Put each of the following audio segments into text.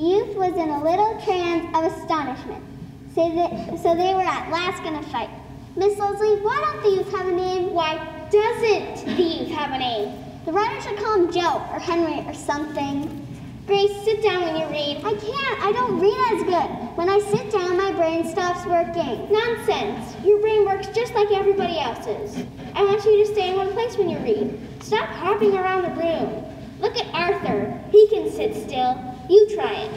youth was in a little trance of astonishment. So, that, so they were at last going to fight. Miss Leslie, why don't the youth have a name? Why doesn't the youth have a name? The writer should call him Joe or Henry or something. Grace, sit down when you read. I can't. I don't read as good. When I sit down, my brain stops working. Nonsense. Your brain works just like everybody else's. I want you to stay in one place when you read. Stop hopping around the room. Look at Arthur. He can sit still. You try it.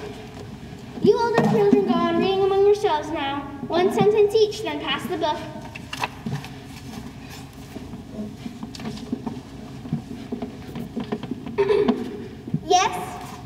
You older children go on reading among yourselves now. One sentence each, then pass the book. yes?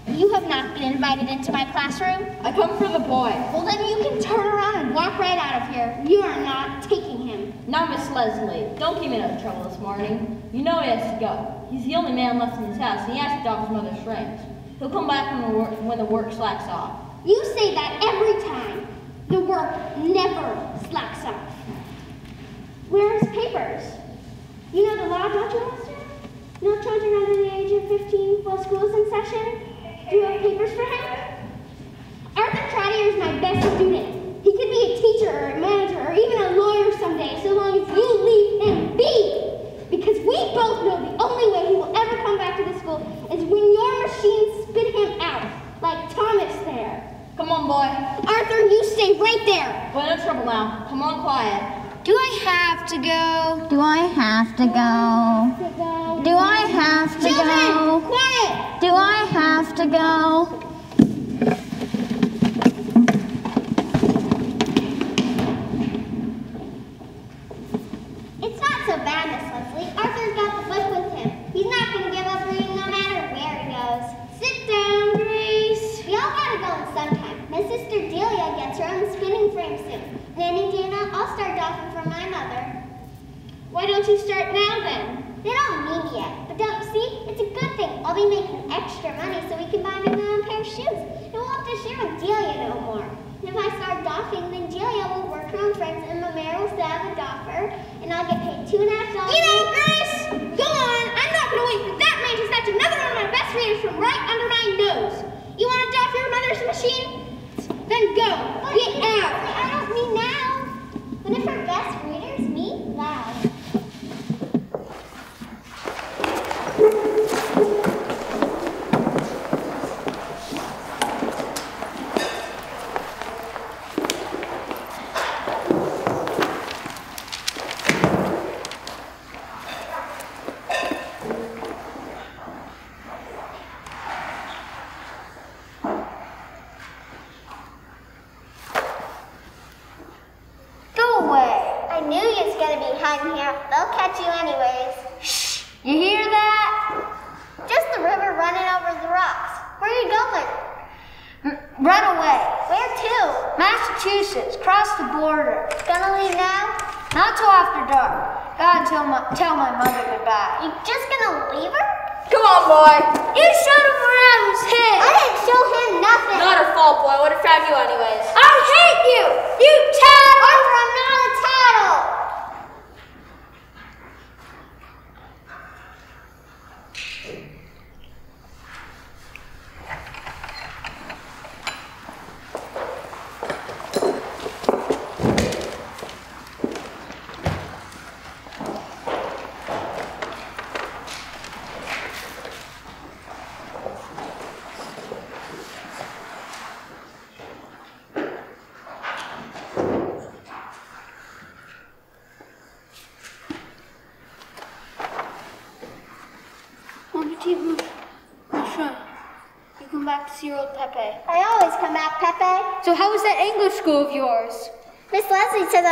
You have not been invited into my classroom? I come for the boy. Well, then you can turn around and walk right out of here. You are not taking him. Now, Miss Leslie, don't keep me out trouble this morning. You know he has to go. He's the only man left in his house, and he has to doff his mother's rings. He'll come back when the, work, when the work slacks off. You say that every time. The work never slacks off. Where are his papers? You know the law, don't you, Lester? No children under the age of 15 while school is in session? Do you have papers for him? Arthur Trotter is my best student. He could be a teacher or a manager or even a lawyer someday so long as you leave him be. Because we both know the only way he will ever come back to the school is when your machine spit him out, like Thomas there. Come on, boy. Arthur, you stay right there. Boy, no trouble now. Come on, quiet. Do I have to go? Do I have to go? Do I have to go? Children, quiet! Do I have to go? It's not so bad, Miss Leslie. Arthur's got the book with him. He's not going to give up reading no matter where he goes. Sit down, Grace. We all gotta go sometime. My sister Delia gets her own spinning frame soon. Nanny Dana, I'll start doffing for my mother. Why don't you start now then? They don't need me yet, but don't see? It's a good thing. I'll be making extra money so we can buy me my own pair of shoes. And we'll have to share with Delia no more. And if I start doffing, then Delia will work her own friends and Mama will still have a doffer, and I'll get paid two and a half dollars.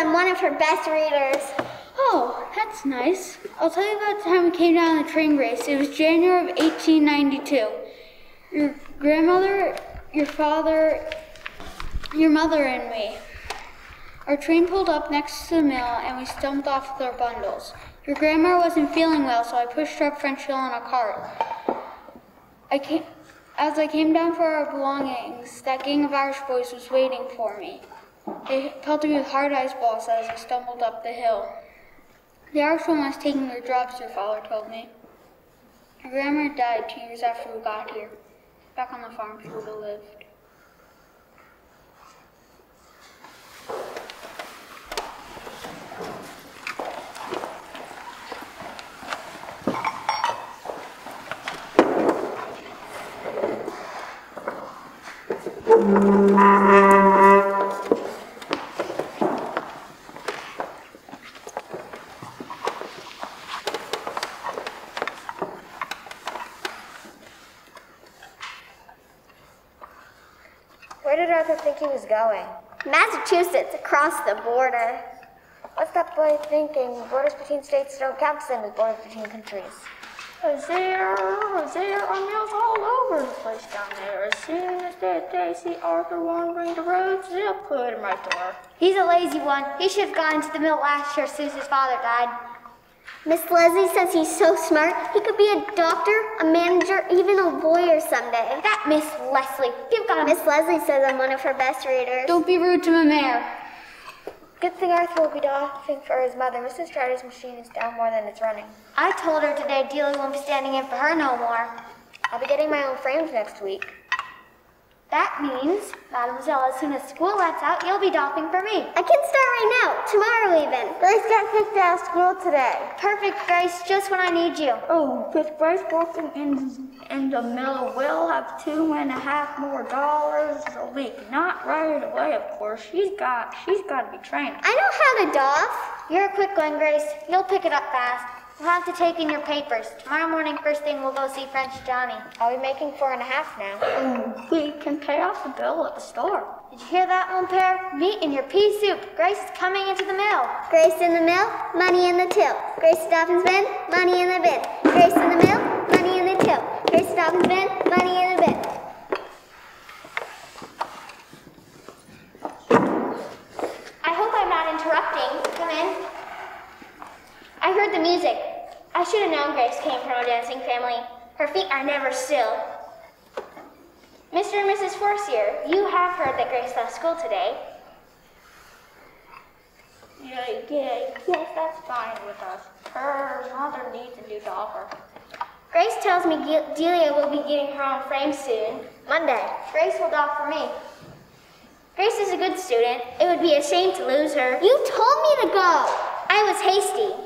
I'm one of her best readers. Oh, that's nice. I'll tell you about the time we came down the train race. It was January of 1892. Your grandmother, your father, your mother, and me. Our train pulled up next to the mill and we stumped off with our bundles. Your grandma wasn't feeling well, so I pushed her up French Hill in a cart. I came, as I came down for our belongings, that gang of Irish boys was waiting for me. They pelted me with hard ice balls as I stumbled up the hill. The Irishman was taking their jobs, your father told me. Grandma died two years after we got here. Back on the farm, she would have lived. Going? Massachusetts, across the border. What's that boy thinking? Borders between states don't count the same as borders between countries. There, there are mills all over the place down there. As soon as they, they see Arthur wandering the roads, they'll put him right to work. He's a lazy one. He should have gone to the mill last year as soon as his father died. Miss Leslie says he's so smart, he could be a doctor, a manager, even a lawyer someday. That Miss Leslie. You've got a Miss Leslie says I'm one of her best readers. Don't be rude to my mare. Good thing Arthur will be doffing for his mother. Mrs. Strider's machine is down more than it's running. I told her today Delia won't be standing in for her no more. I'll be getting my own frames next week. That means, Mademoiselle, as soon as school lets out, you'll be doffing for me. I can start right now, tomorrow even. Grace got kicked out of school today. Perfect, Grace, just when I need you. Oh, with Grace working in, in the mill, we'll have two and a half more dollars a week. Not right away, of course. She's got, she's got to be trained. I know how to doff. You're a quick one, Grace. You'll pick it up fast. We'll have to take in your papers. Tomorrow morning, first thing, we'll go see French Johnny. I'll be making four and a half now. Oh, we can pay off the bill at the store. Did you hear that, mon pere? Meat in your pea soup. Grace is coming into the mill. Grace in the mill, money in the till. Grace Stoppen's bin, money in the bin. Grace in the mill, money in the till. Grace Stoppen's bin, money in the bin. I hope I'm not interrupting. Come in. I heard the music. I should have known Grace came from a dancing family. Her feet are never still. Mr. and Mrs. Forcier, you have heard that Grace left school today. Yeah, yeah, yes, that's fine with us. Her mother needs a new doffer. Grace tells me Delia will be getting her own frame soon. Monday. Grace will doff for me. Grace is a good student. It would be a shame to lose her. You told me to go. I was hasty.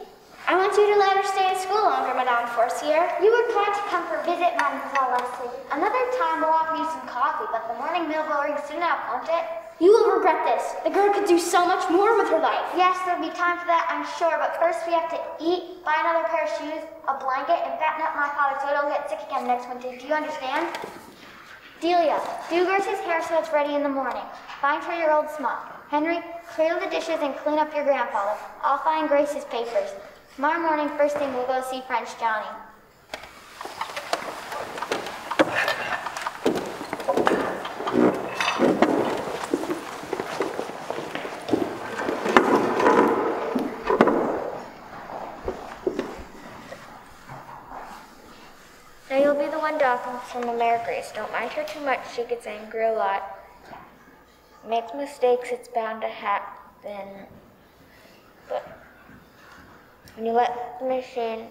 I want you to let her stay at school longer, Madame Forcier. You were glad to come for a visit, Mademoiselle Leslie. Another time we'll offer you some coffee, but the morning meal will ring soon enough, won't it? You will regret this. The girl could do so much more with her life. Yes, there'll be time for that, I'm sure, but first we have to eat, buy another pair of shoes, a blanket, and fatten up my father so he don't get sick again next winter. Do you understand? Delia, do Grace's hair so it's ready in the morning. Find her your old smock. Henry, clear the dishes and clean up your grandfather. I'll find Grace's papers. Tomorrow morning, first thing, we'll go see French Johnny. Now you'll be the one doffing from Mare Grace. Don't mind her too much. She gets angry a lot. Makes mistakes. It's bound to happen. But when you let the machine,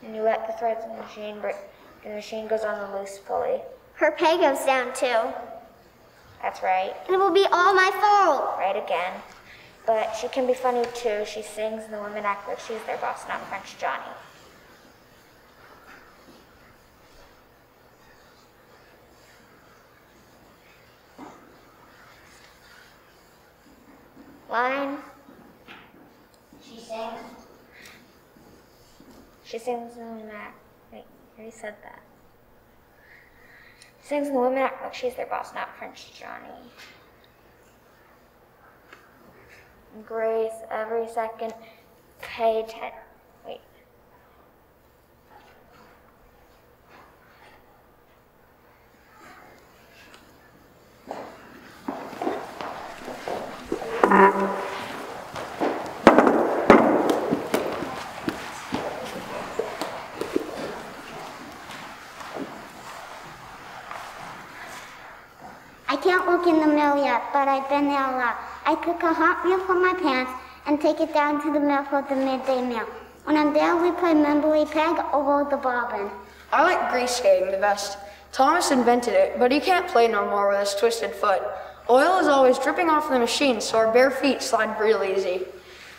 when you let the threads in the machine break, the machine goes on the loose pulley. Her pay goes down too. That's right. And it will be all my fault. Right again. But she can be funny too. She sings and the women act like she's their boss, not French Johnny. Line. She sings. She sings the women act. Wait, I already said that. Sings the women act like oh, she's their boss, not French Johnny. Grace, every second, pay ten. Wait. I can't in the mill yet, but I've been there a lot. I cook a hot meal for my parents and take it down to the mill for the midday meal. When I'm there, we play Memberly Peg or the bobbin. I like grease skating the best. Thomas invented it, but he can't play no more with his twisted foot. Oil is always dripping off the machine, so our bare feet slide real easy.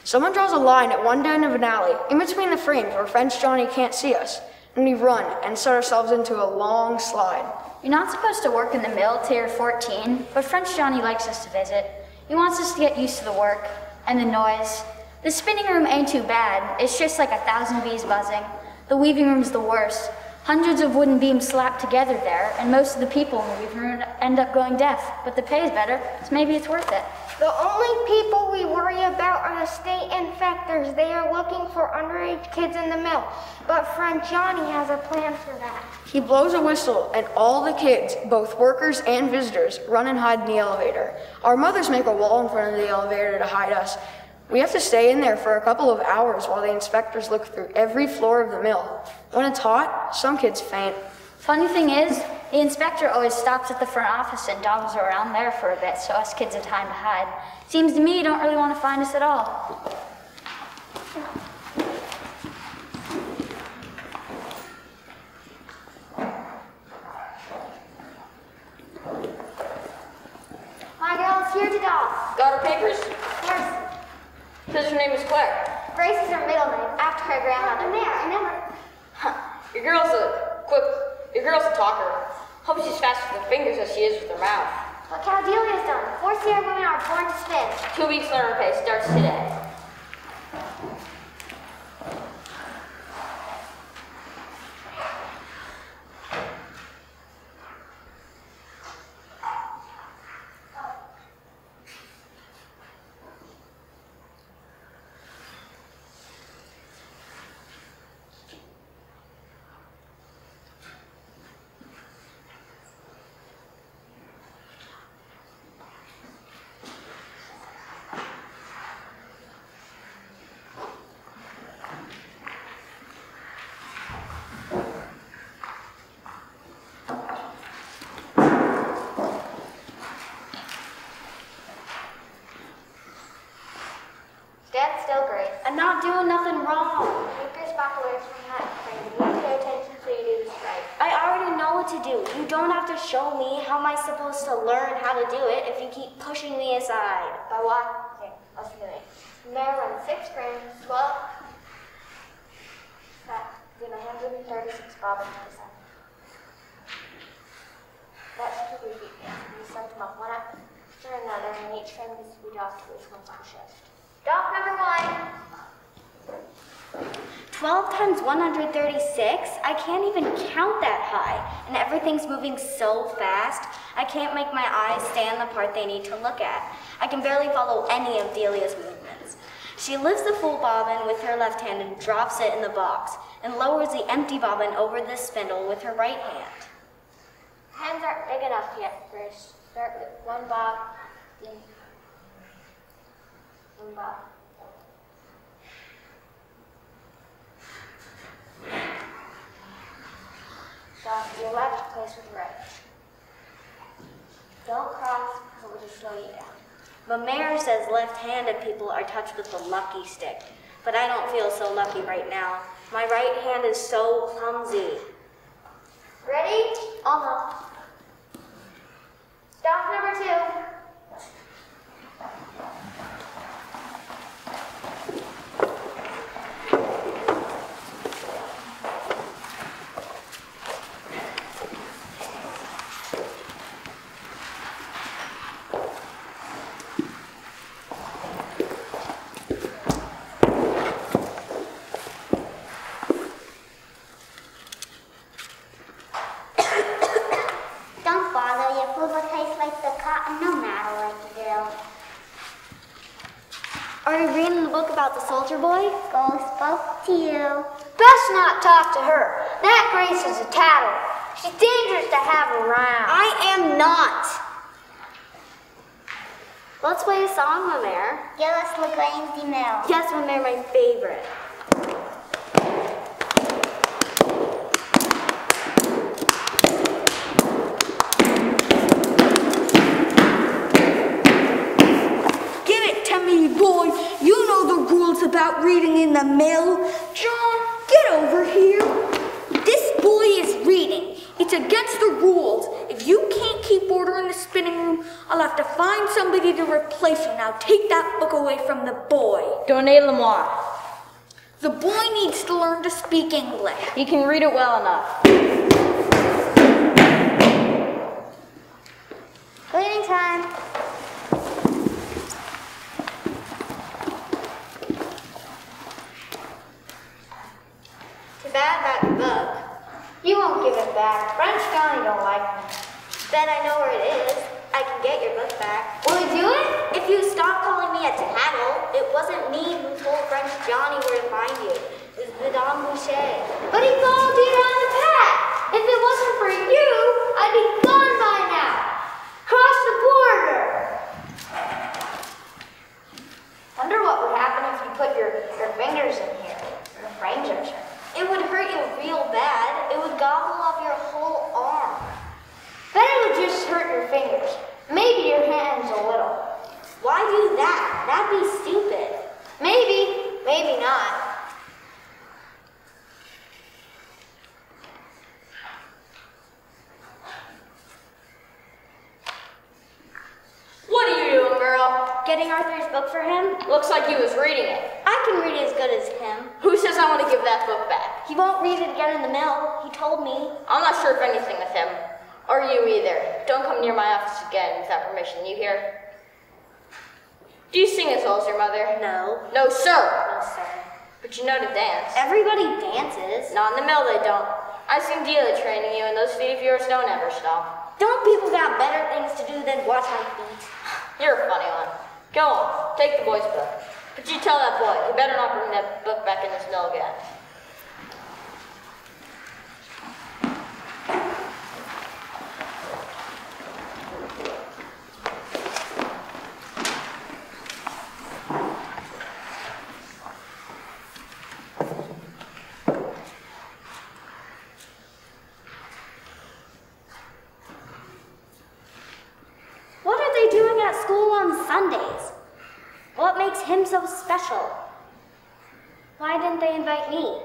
Someone draws a line at one end of an alley, in between the frames where French Johnny can't see us. and we run and set ourselves into a long slide. You're not supposed to work in the mill till you're 14, but French Johnny likes us to visit. He wants us to get used to the work and the noise. The spinning room ain't too bad. It's just like a thousand bees buzzing. The weaving room's the worst. Hundreds of wooden beams slapped together there, and most of the people in the weaving room end up going deaf. But the pay is better, so maybe it's worth it. The only people we worry about are the state inspectors. They are looking for underage kids in the mill. But French Johnny has a plan for that. He blows a whistle, and all the kids, both workers and visitors, run and hide in the elevator. Our mothers make a wall in front of the elevator to hide us. We have to stay in there for a couple of hours while the inspectors look through every floor of the mill. When it's hot, some kids faint. Funny thing is, the inspector always stops at the front office and dawdles around there for a bit so us kids have time to hide. Seems to me you don't really want to find us at all. My girl is here to doff. Got her papers? Yes. Says her name is Claire. Grace is her middle name, after her grandmother. There, I know her. Your girl's a quick. Your girl's a talker. Hope she's fast with her fingers as she is with her mouth. Look how Delia's done. Forcier women are born to spin. Two weeks learner pay starts today. Stand still, Grace. I'm not doing nothing wrong. Keep your spot away from that thing. You pay attention so you do this right. I already know what to do. You don't have to show me. How am I supposed to learn how to do it if you keep pushing me aside? By what? Okay, I'll see you later. Mayor runs six grams, 12. That, then 136 bobbins per second. That's two repeat games. We sent them up one after another, and each frame is to be docked to its one shift. Dock number one. 12 times 136? I can't even count that high. And everything's moving so fast, I can't make my eyes stay on the part they need to look at. I can barely follow any of Delia's movements. She lifts the full bobbin with her left hand and drops it in the box, and lowers the empty bobbin over the spindle with her right hand. Hands aren't big enough yet, Grace. Start with one bob, one bob. Your left, place with right. Don't cross, it will just slow you down. The mayor says left-handed people are touched with the lucky stick, but I don't feel so lucky right now. My right hand is so clumsy. Ready? Almost. Stop number two. Don't bother, your food will taste like the cotton no matter what you do. Are you reading the book about the soldier boy? Ghost spoke to you. Best not talk to her. That Grace is a tattle. She's dangerous to have around. I am not. Let's play a song, my mayor. Give us Lagrange de Mill. Yes, my mayor, my favorite. Give it to me, boy. You know the rules about reading in the mill. The rules. If you can't keep order in the spinning room, I'll have to find somebody to replace you. Now take that book away from the boy. Donate Lamar. The boy needs to learn to speak English. He can read it well enough. Cleaning time. Too bad about the book. You won't give it back. French Johnny don't like me. Bet I know where it is. I can get your book back. Will you do it? If you stop calling me a tattle, it wasn't me who told French Johnny where to find you. It was Madame Boucher. But he followed you around the path. If it wasn't for you, I'd be gone by now. Cross the border. Wonder what would happen if you put your, your fingers in here. Your fingers. It would hurt you real bad. It would gobble up your whole arm. Then it would just hurt your fingers. Maybe your hands a little. Why do that? That'd be stupid. Maybe, maybe not. What are you doing, girl? Getting Arthur's book for him? Looks like he was reading it. I can read as good as him. Who says I want to give that book back? He won't read it again in the mill. He told me. I'm not sure of anything with him. Or you either. Don't come near my office again without permission, you hear? Do you sing as well as your mother? No. No, sir. No, sir. But you know to dance. Everybody dances. Not in the mill, they don't. I've seen Delia training you, and those feet of yours don't ever stop. Don't people got better things to do than watch my feet? You're a funny one. Go on, take the boy's book. But you tell that boy, he better not bring that book back in this mill again. What are they doing at school on Sundays? What makes him so special? Why didn't they invite me?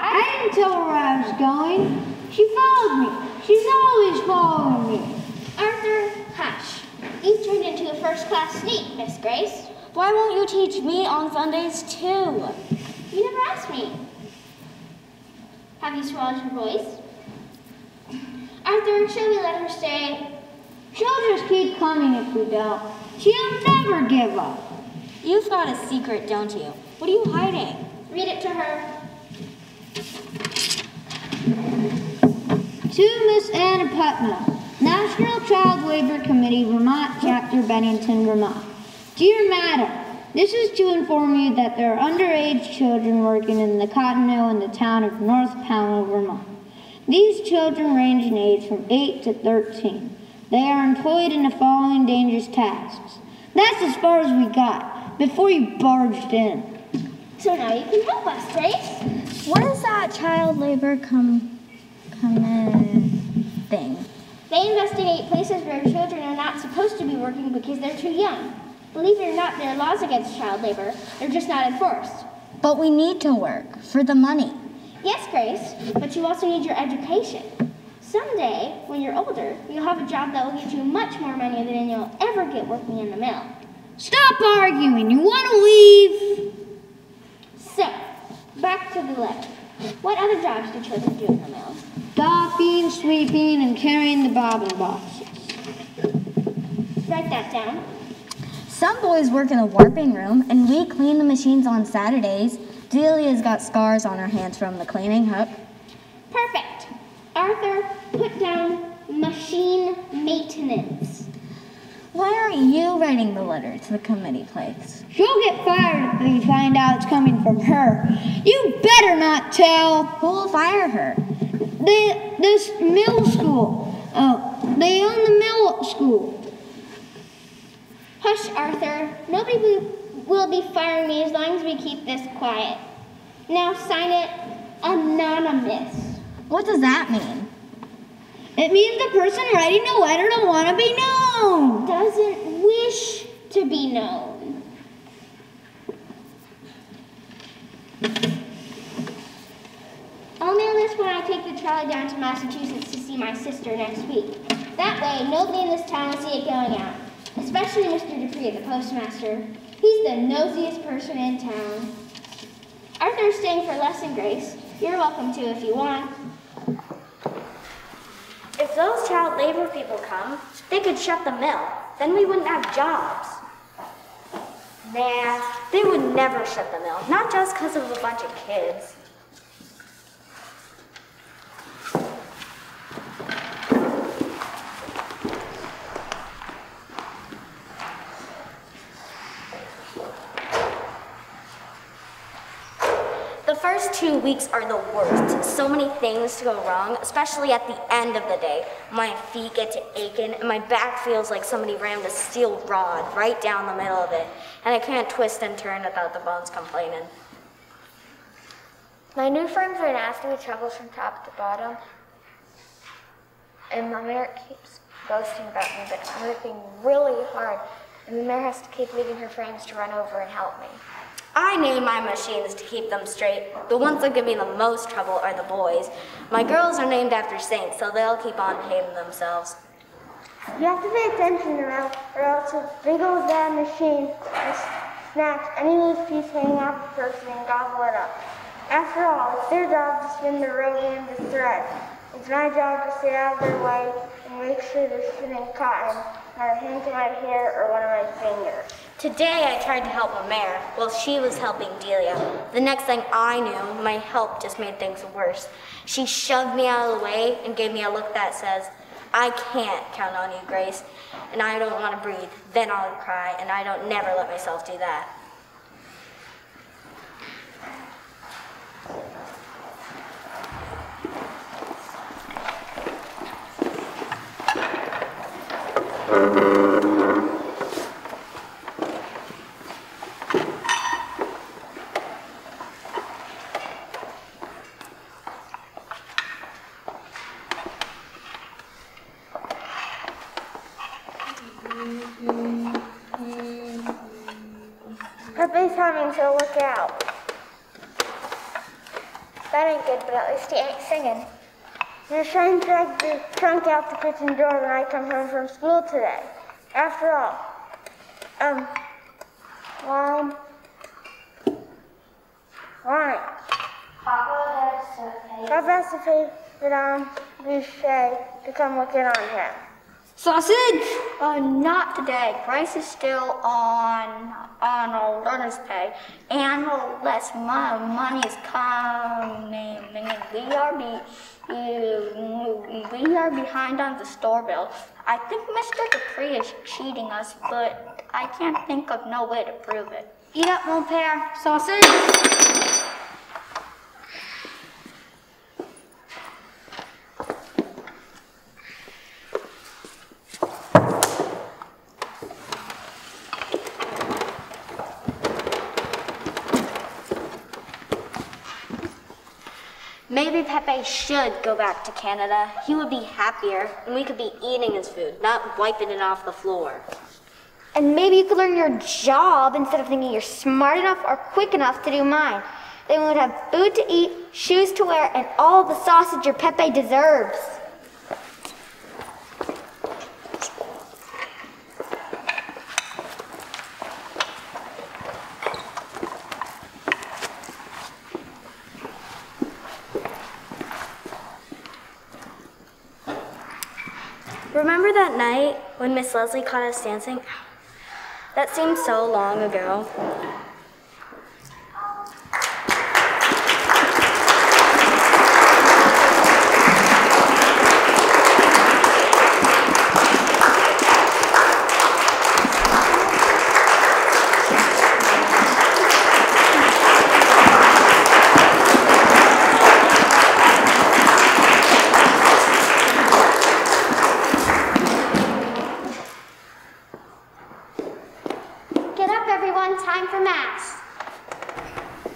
I didn't tell her where I was going. She followed me. She's always following me. Arthur, hush. You've turned into a first class sneak, Miss Grace. Why won't you teach me on Sundays too? You never asked me. Have you swallowed your voice? Arthur, shall we let her stay? She'll just keep coming if we don't. She'll never give up. You've got a secret, don't you? What are you hiding? Read it to her. To Miss Anna Putnam, National Child Labor Committee, Vermont Chapter, Bennington, Vermont. Dear Madam, this is to inform you that there are underage children working in the cotton mill in the town of North Pownal, Vermont. These children range in age from 8 to 13. They are employed in the following dangerous tasks. That's as far as we got before you barged in. So now you can help us, Grace. What is that child labor come, come in thing? They investigate places where children are not supposed to be working because they're too young. Believe it or not, there are laws against child labor. They're just not enforced. But we need to work for the money. Yes, Grace, but you also need your education. Someday, when you're older, you'll have a job that will get you much more money than you'll ever get working in the mill. Stop arguing. You want to leave? So, back to the letter. What other jobs do children do in the mill? Doffing, sweeping, and carrying the bobbin boxes. Write that down. Some boys work in the warping room, and we clean the machines on Saturdays. Delia's got scars on her hands from the cleaning hook. Perfect. Arthur, put down machine maintenance. Why aren't you writing the letter to the committee place? She'll get fired if we find out it's coming from her. You better not tell. Who will fire her? The, this middle school. Oh, they own the middle school. Hush, Arthur. Nobody will- will be firing me as long as we keep this quiet. Now sign it anonymous. What does that mean? It means the person writing the letter don't want to be known. Doesn't wish to be known. I'll mail this when I take the trolley down to Massachusetts to see my sister next week. That way, nobody in this town will see it going out. Especially Mr. Dupree, the postmaster. He's the nosiest person in town. Arthur's staying for lesson, Grace. You're welcome to if you want. If those child labor people come, they could shut the mill. Then we wouldn't have jobs. Nah, they would never shut the mill. Not just because of a bunch of kids. The first two weeks are the worst. So many things to go wrong, especially at the end of the day. My feet get to aching, and my back feels like somebody rammed a steel rod right down the middle of it, and I can't twist and turn without the bones complaining. My new friends are nasty troubles from top to bottom. And my mayor keeps boasting about me, but I'm working really hard. And the mayor has to keep leaving her friends to run over and help me. I name my machines to keep them straight. The ones that give me the most trouble are the boys. My girls are named after saints, so they'll keep on behaving themselves. You have to pay attention now, or else a big old bad machine will snatch any loose piece hanging off the person and gobble it up. After all, it's their job to spin the rope and the thread. It's my job to stay out of their way and make sure they're spinning cotton, not a hint of my hair or one of my fingers. Today I tried to help a mare while she was helping Delia. The next thing I knew, my help just made things worse. She shoved me out of the way and gave me a look that says, I can't count on you, Grace, and I don't want to breathe. Then I'll cry, and I don't never let myself do that. Pepe's coming, so look out. That ain't good, but at least he ain't singing. Your son dragged the trunk out the kitchen door when I come home from school today. After all, um, Mom, why? Papa has to pay Madame Boucher to come look in on him. Sausage! Uh, not today. Price is still on on a learner's pay, and less my money is coming. We are be Mm, we are behind on the store bill. I think Mr. Dupree is cheating us, but I can't think of no way to prove it. Eat up, mon père. Sausage. Maybe Pepe should go back to Canada. He would be happier, and we could be eating his food, not wiping it off the floor. And maybe you could learn your job instead of thinking you're smart enough or quick enough to do mine. Then we would have food to eat, shoes to wear, and all the sausage your Pepe deserves. Remember that night when Miss Leslie caught us dancing? That seems so long ago. Get up, everyone. Time for Mass.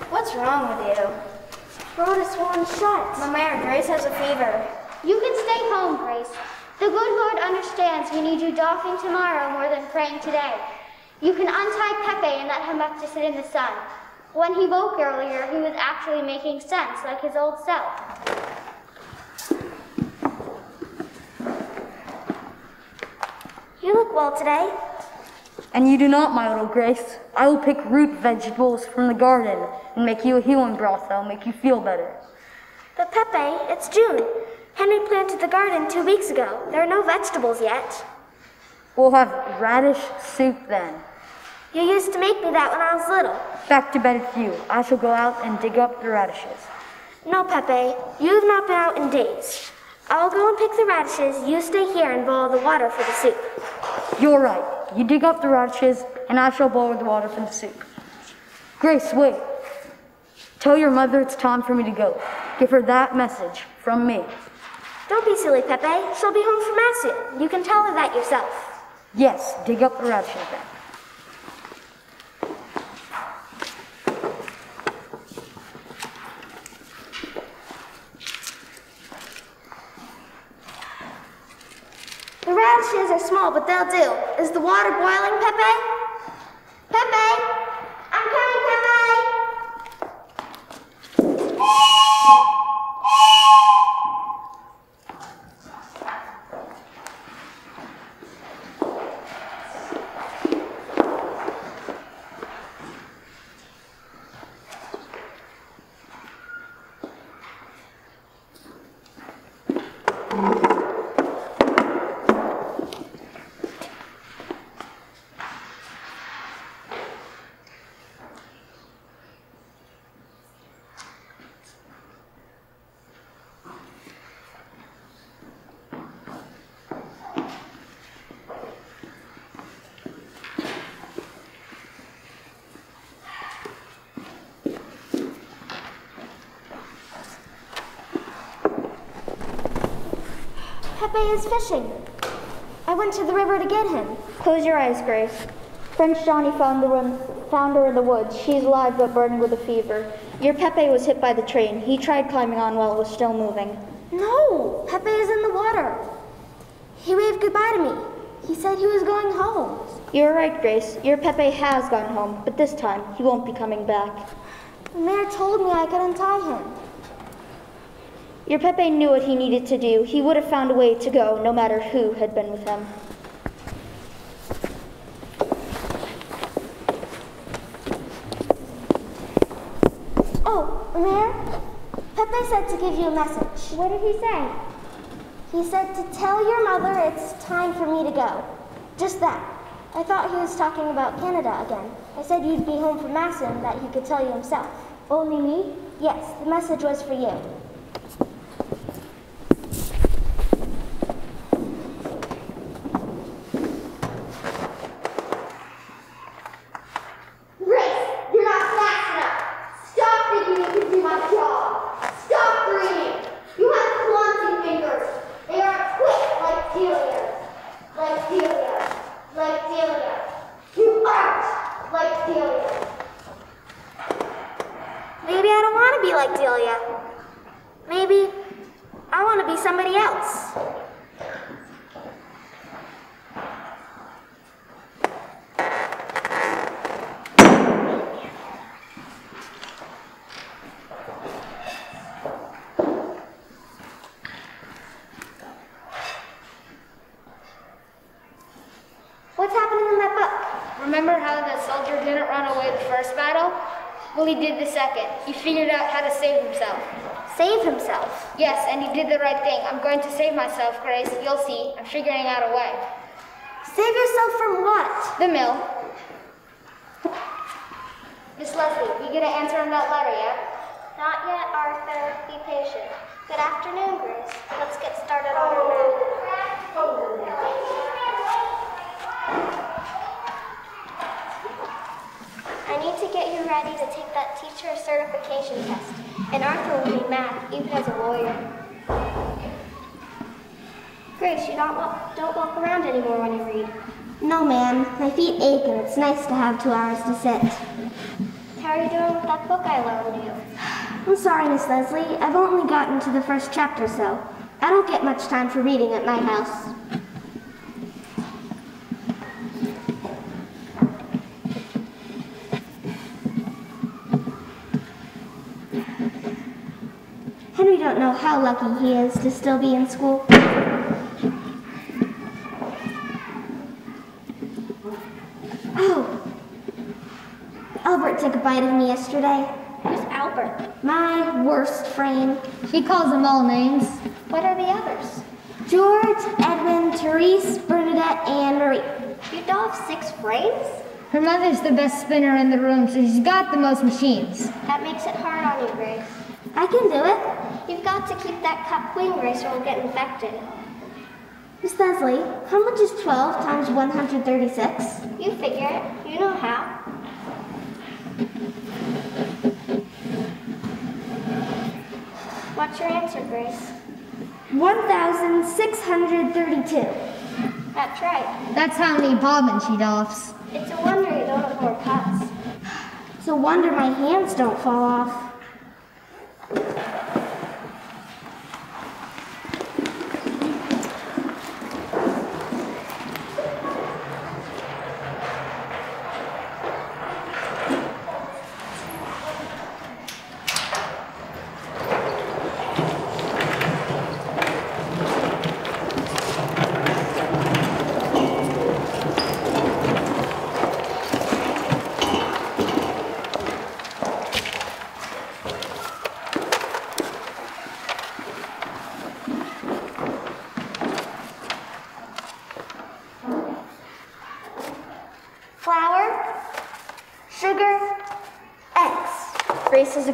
What's wrong with you? Throat is swollen shut. My Mary Grace has a fever. You can stay home, Grace. The good Lord understands we need you doffing tomorrow more than praying today. You can untie Pepe and let in the sun. When he woke earlier, he was actually making sense, like his old self. You look well today. And you do not, my little Grace. I will pick root vegetables from the garden and make you a healing broth that'll make you feel better. But Pepe, it's June. Henry planted the garden two weeks ago. There are no vegetables yet. We'll have radish soup then. You used to make me that when I was little. Back to bed with you. I shall go out and dig up the radishes. No, Pepe, you've not been out in days. I'll go and pick the radishes. You stay here and boil the water for the soup. You're right. You dig up the radishes, and I shall boil the water for the soup. Grace, wait. Tell your mother it's time for me to go. Give her that message from me. Don't be silly, Pepe. She'll be home from mass soon. You can tell her that yourself. Yes, dig up the radishes then. Radishes are small, but they'll do. Is the water boiling, Pepe? Pepe! I'm coming, Pepe! Pepe is fishing. I went to the river to get him. Close your eyes, Grace. French Johnny found, found her in the woods. She's alive but burning with a fever. Your Pepe was hit by the train. He tried climbing on while it was still moving. No, Pepe is in the water. He waved goodbye to me. He said he was going home. You're right, Grace. Your Pepe has gone home, but this time he won't be coming back. The mayor told me I could untie him. Your Pepe knew what he needed to do. He would have found a way to go, no matter who had been with him. Oh, Mayor? Pepe said to give you a message. What did he say? He said to tell your mother it's time for me to go. Just that. I thought he was talking about Canada again. I said you'd be home from Mass and that he could tell you himself. Only me? Yes, the message was for you. Grace, you're not fast enough. Stop thinking you can do my job. Stop dreaming. You have clumsy fingers. They aren't quick like Delia's. Like Delia. Like Delia. You aren't like Delia. Maybe I don't want to be like Delia. Maybe I want to be somebody else. What's happening in that book? Remember how the soldier didn't run away the first battle? Well, he did the second. He figured out how to save himself. Save himself. Yes, and he did the right thing. I'm going to save myself, Grace. You'll see. I'm figuring out a way. Save yourself from what? The mill. Miss Leslie, you get an answer on that letter yet? Not yet, Arthur. Be patient. Good afternoon, Grace. Let's get started on our map. I need to get you ready to take that teacher certification test. And Arthur will be mad, even as a lawyer. Grace, you don't walk, don't walk around anymore when you read. No, ma'am. My feet ache and it's nice to have two hours to sit. How are you doing with that book I loaned you? I'm sorry, Miss Leslie. I've only gotten to the first chapter, so I don't get much time for reading at my house. we don't know how lucky he is to still be in school. Oh, Albert took a bite of me yesterday. Who's Albert? My worst friend. She calls them all names. What are the others? George, Edwin, Therese, Bernadette, and Marie. You don't have six frames? Her mother's the best spinner in the room, so she's got the most machines. That makes it hard on you, Grace. I can do it. You've got to keep that cup clean, Grace, or we'll get infected. Miss Leslie, how much is 12 times 136? You figure it. You know how. What's your answer, Grace? 1,632. That's right. That's how many bobbins she doffs. It's a wonder you don't have more cuts. It's a wonder my hands don't fall off. Thank you.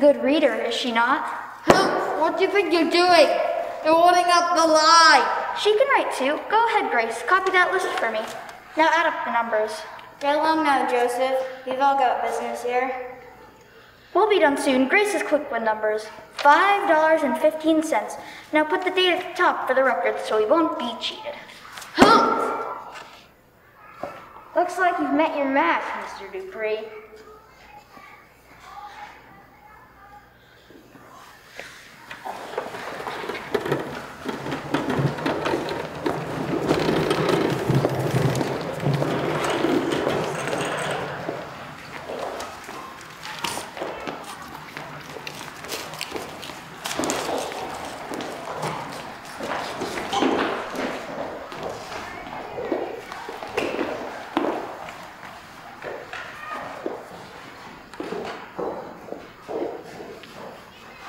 Good reader, is she not? What do you think you're doing? You're holding up the lie. She can write too. Go ahead, Grace. Copy that list for me. Now add up the numbers. Get along now, Joseph. We've all got business here. We'll be done soon. Grace is quick with numbers. Five dollars and fifteen cents. Now put the date at the top for the record so we won't be cheated. Looks like you've met your match, Mr. Dupree.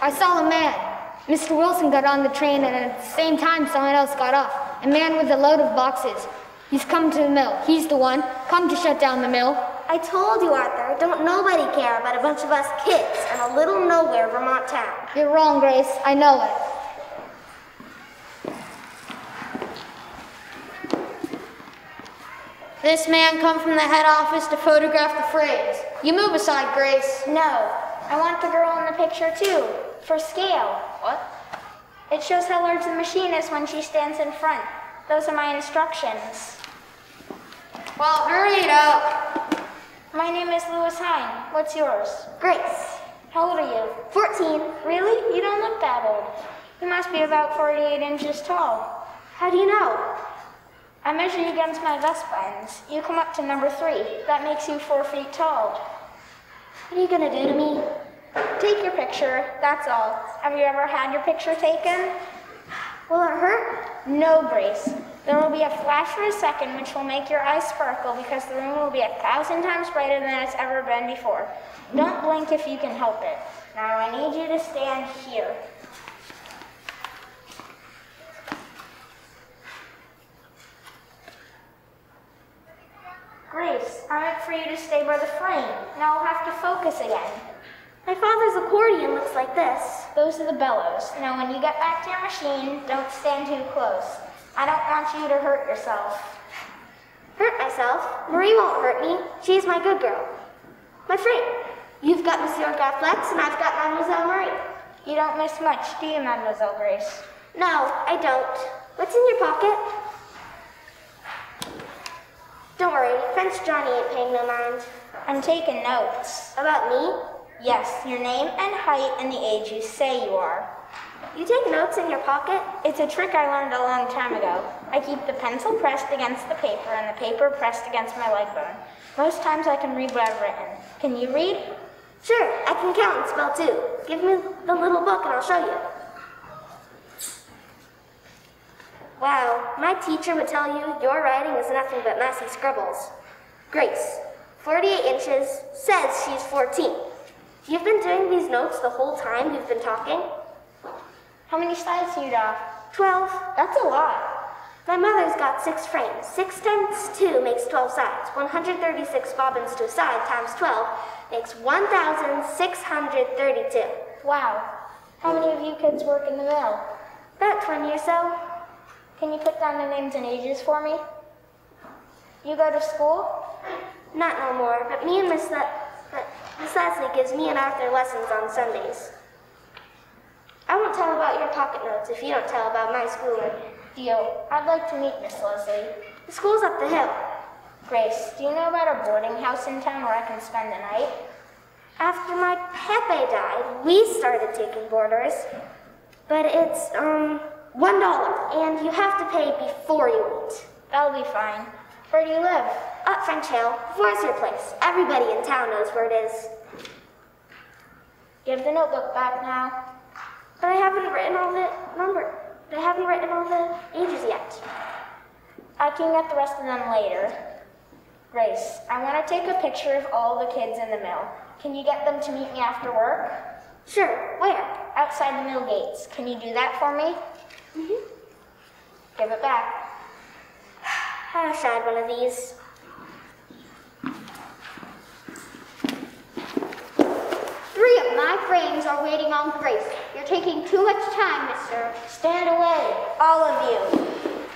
I saw a man. Mr. Wilson got on the train, and at the same time, someone else got off. A man with a load of boxes. He's come to the mill. He's the one. Come to shut down the mill. I told you, Arthur, don't nobody care about a bunch of us kids in a little nowhere Vermont town. You're wrong, Grace. I know it. This man come from the head office to photograph the phrase. You move aside, Grace. No, I want the girl in the picture too, for scale. What? It shows how large the machine is when she stands in front. Those are my instructions. Well, hurry it up. My name is Lewis Hine. What's yours? Grace. How old are you? 14. Really? You don't look that old. You must be about 48 inches tall. How do you know? I measured you against my vest buttons. You come up to number three. That makes you four feet tall. What are you gonna do to me? Take your picture, that's all. Have you ever had your picture taken? Will it hurt? No, Grace. There will be a flash for a second which will make your eyes sparkle because the room will be a thousand times brighter than it's ever been before. Don't blink if you can help it. Now I need you to stand here. Grace, I meant for you to stay by the frame. Now I'll have to focus again. My father's accordion looks like this. Those are the bellows. Now when you get back to your machine, don't stand too close. I don't want you to hurt yourself. Hurt myself? Marie won't hurt me. She's my good girl. My friend. You've got Monsieur Garflex and I've got Mademoiselle Marie. You don't miss much, do you, Mademoiselle Grace? No, I don't. What's in your pocket? Don't worry, French Johnny ain't paying no mind. I'm taking notes. About me? Yes, your name and height and the age you say you are. You take notes in your pocket? It's a trick I learned a long time ago. I keep the pencil pressed against the paper and the paper pressed against my leg bone. Most times I can read what I've written. Can you read? Sure, I can count and spell too. Give me the little book and I'll show you. Wow, my teacher would tell you your writing is nothing but messy scribbles. Grace, 48 inches, says she's 14. You've been doing these notes the whole time you've been talking? How many slides do you draw? Twelve. That's a lot. My mother's got six frames. Six times two makes 12 sides. 136 bobbins to a side times 12 makes 1,632. Wow. How many of you kids work in the mill? About 20 or so. Can you put down the names and ages for me? You go to school? Not no more, but me and Miss Miss Leslie gives me and Arthur lessons on Sundays. I won't tell about your pocket notes if you don't tell about my schooling. Deal. I'd like to meet Miss Leslie. The school's up the hill. Grace, do you know about a boarding house in town where I can spend the night? After my Pepe died, we started taking boarders. But it's, um, one dollar, and you have to pay before you eat. That'll be fine. Where do you live? Up French Hill. Where's your place? Everybody in town knows where it is. Give the notebook back now. But I haven't written all the number. I haven't written all the ages yet. I can get the rest of them later. Grace, I want to take a picture of all the kids in the mill. Can you get them to meet me after work? Sure. Where? Outside the mill gates. Can you do that for me? Mm-hmm. Give it back. I wish I had one of these. Three of my frames are waiting on Grace. You're taking too much time, mister. Stand away, all of you.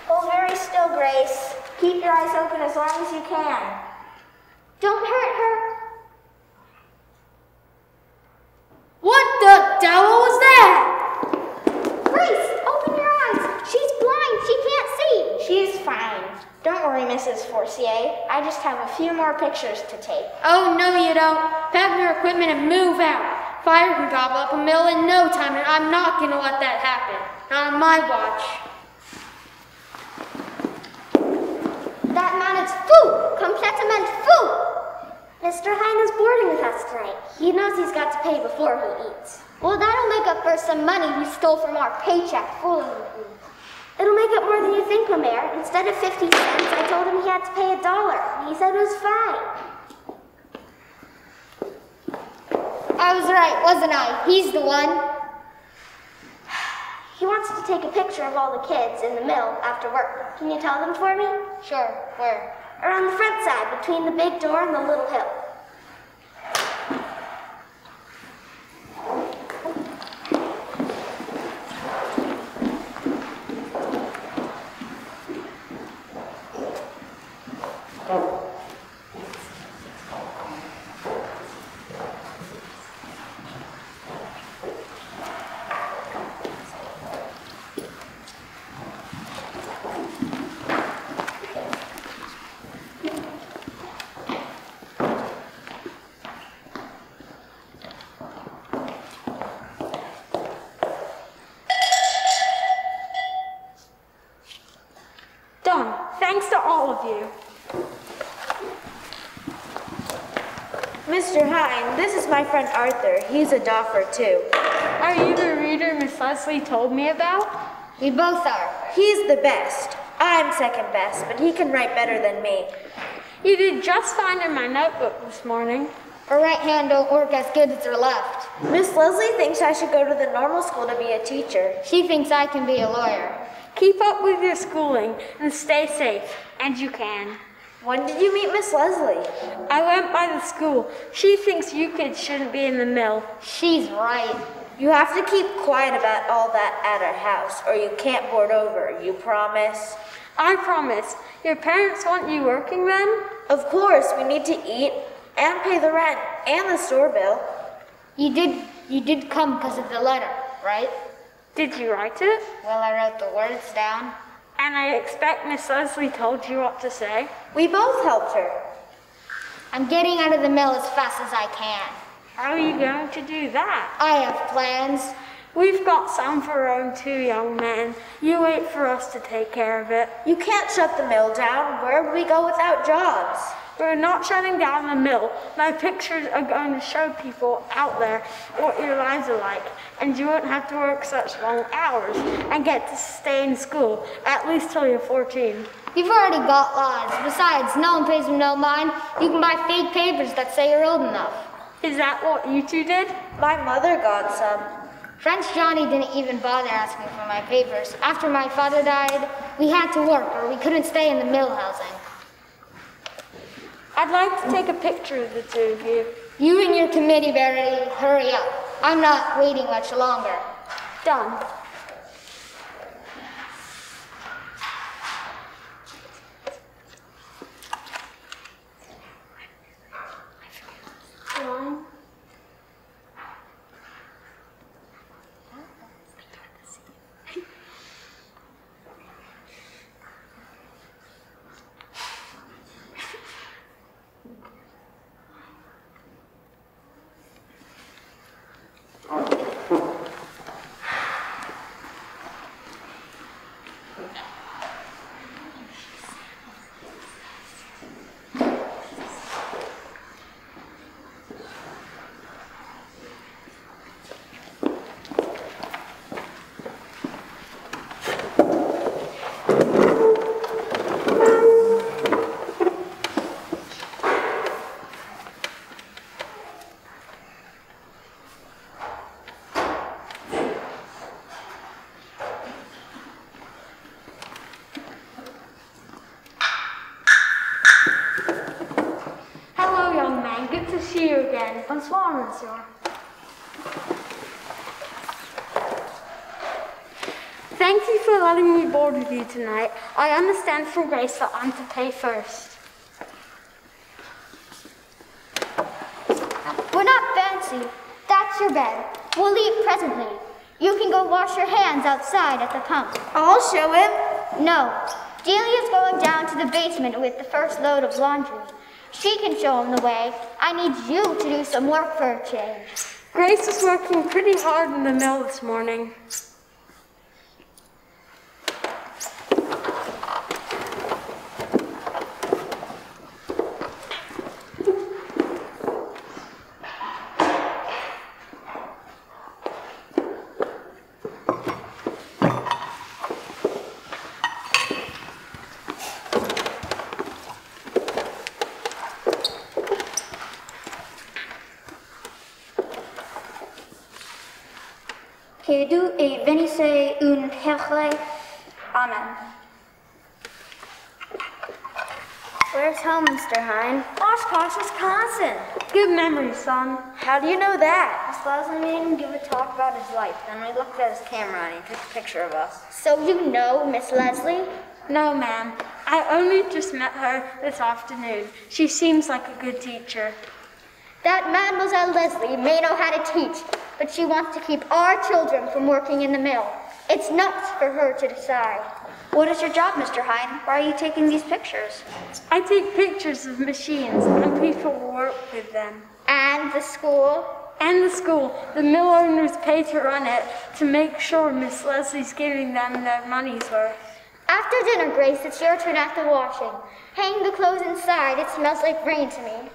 Hold very still, Grace. Keep your eyes open as long as you can. Don't hurt her. What the devil was that? Grace, open your eyes. She's blind. She can't see. She's fine. Don't worry, Mrs. Forcier. I just have a few more pictures to take. Oh, no, you don't. Pack your equipment and move out. Fire can gobble up a mill in no time, and I'm not going to let that happen. Not on my watch. That man is fool. Completamente fool. Mr. Hine is boarding with us tonight. He knows he's got to pay before he eats. Well, that'll make up for some money we stole from our paycheck fooling with me. It'll make up more than you think, Mamere. Instead of 50 cents, I told him he had to pay a dollar. He said it was fine. I was right, wasn't I? He's the one. He wants to take a picture of all the kids in the mill after work. Can you tell them for me? Sure. Where? Around the front side, between the big door and the little hill. Done. Thanks to all of you. Mr. Hine, this is my friend Arthur. He's a doffer too. Are you the reader Miss Leslie told me about? We both are. He's the best. I'm second best, but he can write better than me. You did just fine in my notebook this morning. Her right hand don't work as good as her left. Miss Leslie thinks I should go to the normal school to be a teacher. She thinks I can be a lawyer. Keep up with your schooling and stay safe, and you can. When did you meet Miss Leslie? I went by the school. She thinks you kids shouldn't be in the mill. She's right. You have to keep quiet about all that at our house, or you can't board over. You promise? I promise. Your parents want you working then? Of course, we need to eat and pay the rent and the store bill. You did you did come because of the letter, right? Did you write it? Well, I wrote the words down. And I expect Miss Leslie told you what to say. We both helped her. I'm getting out of the mill as fast as I can. How are you going to do that? I have plans. We've got some for our own too, young man. You wait for us to take care of it. You can't shut the mill down. Where would we go without jobs? We're not shutting down the mill. My pictures are going to show people out there what your lives are like, and you won't have to work such long hours and get to stay in school, at least till you're 14. You've already got lives. Besides, no one pays me no mind. You can buy fake papers that say you're old enough. Is that what you two did? My mother got some. French Johnny didn't even bother asking for my papers. After my father died, we had to work or we couldn't stay in the mill housing. I'd like to take a picture of the two of you. You and your committee better hurry up. I'm not waiting much longer. Done. Hello, young man. Good to see you again. Bonsoir, monsieur. Thank you for letting me board with you tonight. I understand from Grace that I'm to pay first. We're not fancy. That's your bed. We'll leave presently. You can go wash your hands outside at the pump. I'll show him. No. Delia's going down to the basement with the first load of laundry. She can show him the way. I need you to do some work for a change. Grace is working pretty hard in the mill this morning. Son. How do you know that? Miss Leslie made him give a talk about his life. Then we looked at his camera and he took a picture of us. So you know Miss Leslie? No, ma'am. I only just met her this afternoon. She seems like a good teacher. That Mademoiselle Leslie may know how to teach, but she wants to keep our children from working in the mill. It's nuts for her to decide. What is your job, Mr. Hine? Why are you taking these pictures? I take pictures of machines and people who work with them. And the school? And the school. The mill owners pay to run it to make sure Miss Leslie's giving them their money's worth. After dinner, Grace, it's your turn at the washing. Hang the clothes inside. It smells like rain to me.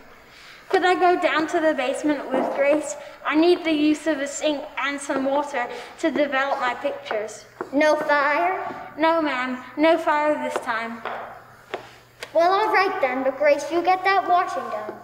Could I go down to the basement with Grace? I need the use of a sink and some water to develop my pictures. No fire? No, ma'am. No fire this time. Well, all right then, but Grace, you get that washing done.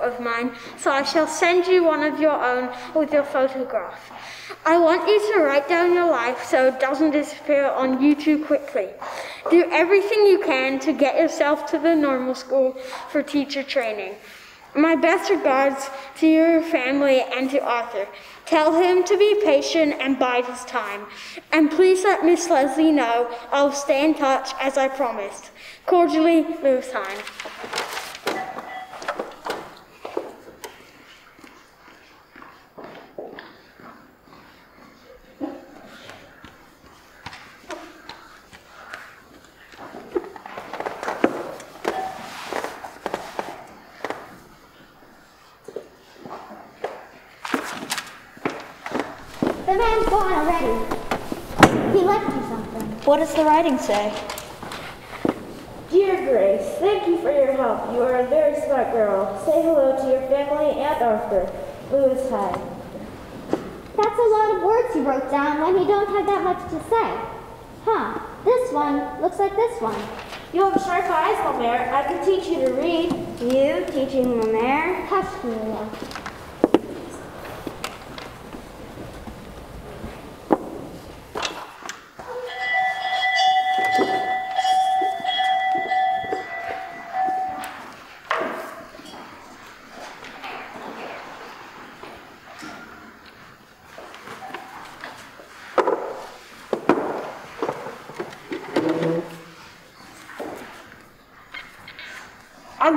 of mine, so I shall send you one of your own with your photograph. I want you to write down your life so it doesn't disappear on you too quickly. Do everything you can to get yourself to the normal school for teacher training. My best regards to your family and to Arthur. Tell him to be patient and bide his time. And please let Miss Leslie know I'll stay in touch as I promised. Cordially, Lewis Hine. What does the writing say? Dear Grace, thank you for your help. You are a very smart girl. Say hello to your family and Arthur. Lewis Hine. That's a lot of words you wrote down when you don't have that much to say. Huh, this one looks like this one. You have sharp eyes, Mamere. I can teach you to read. You teaching Mamere? Hush, Julia.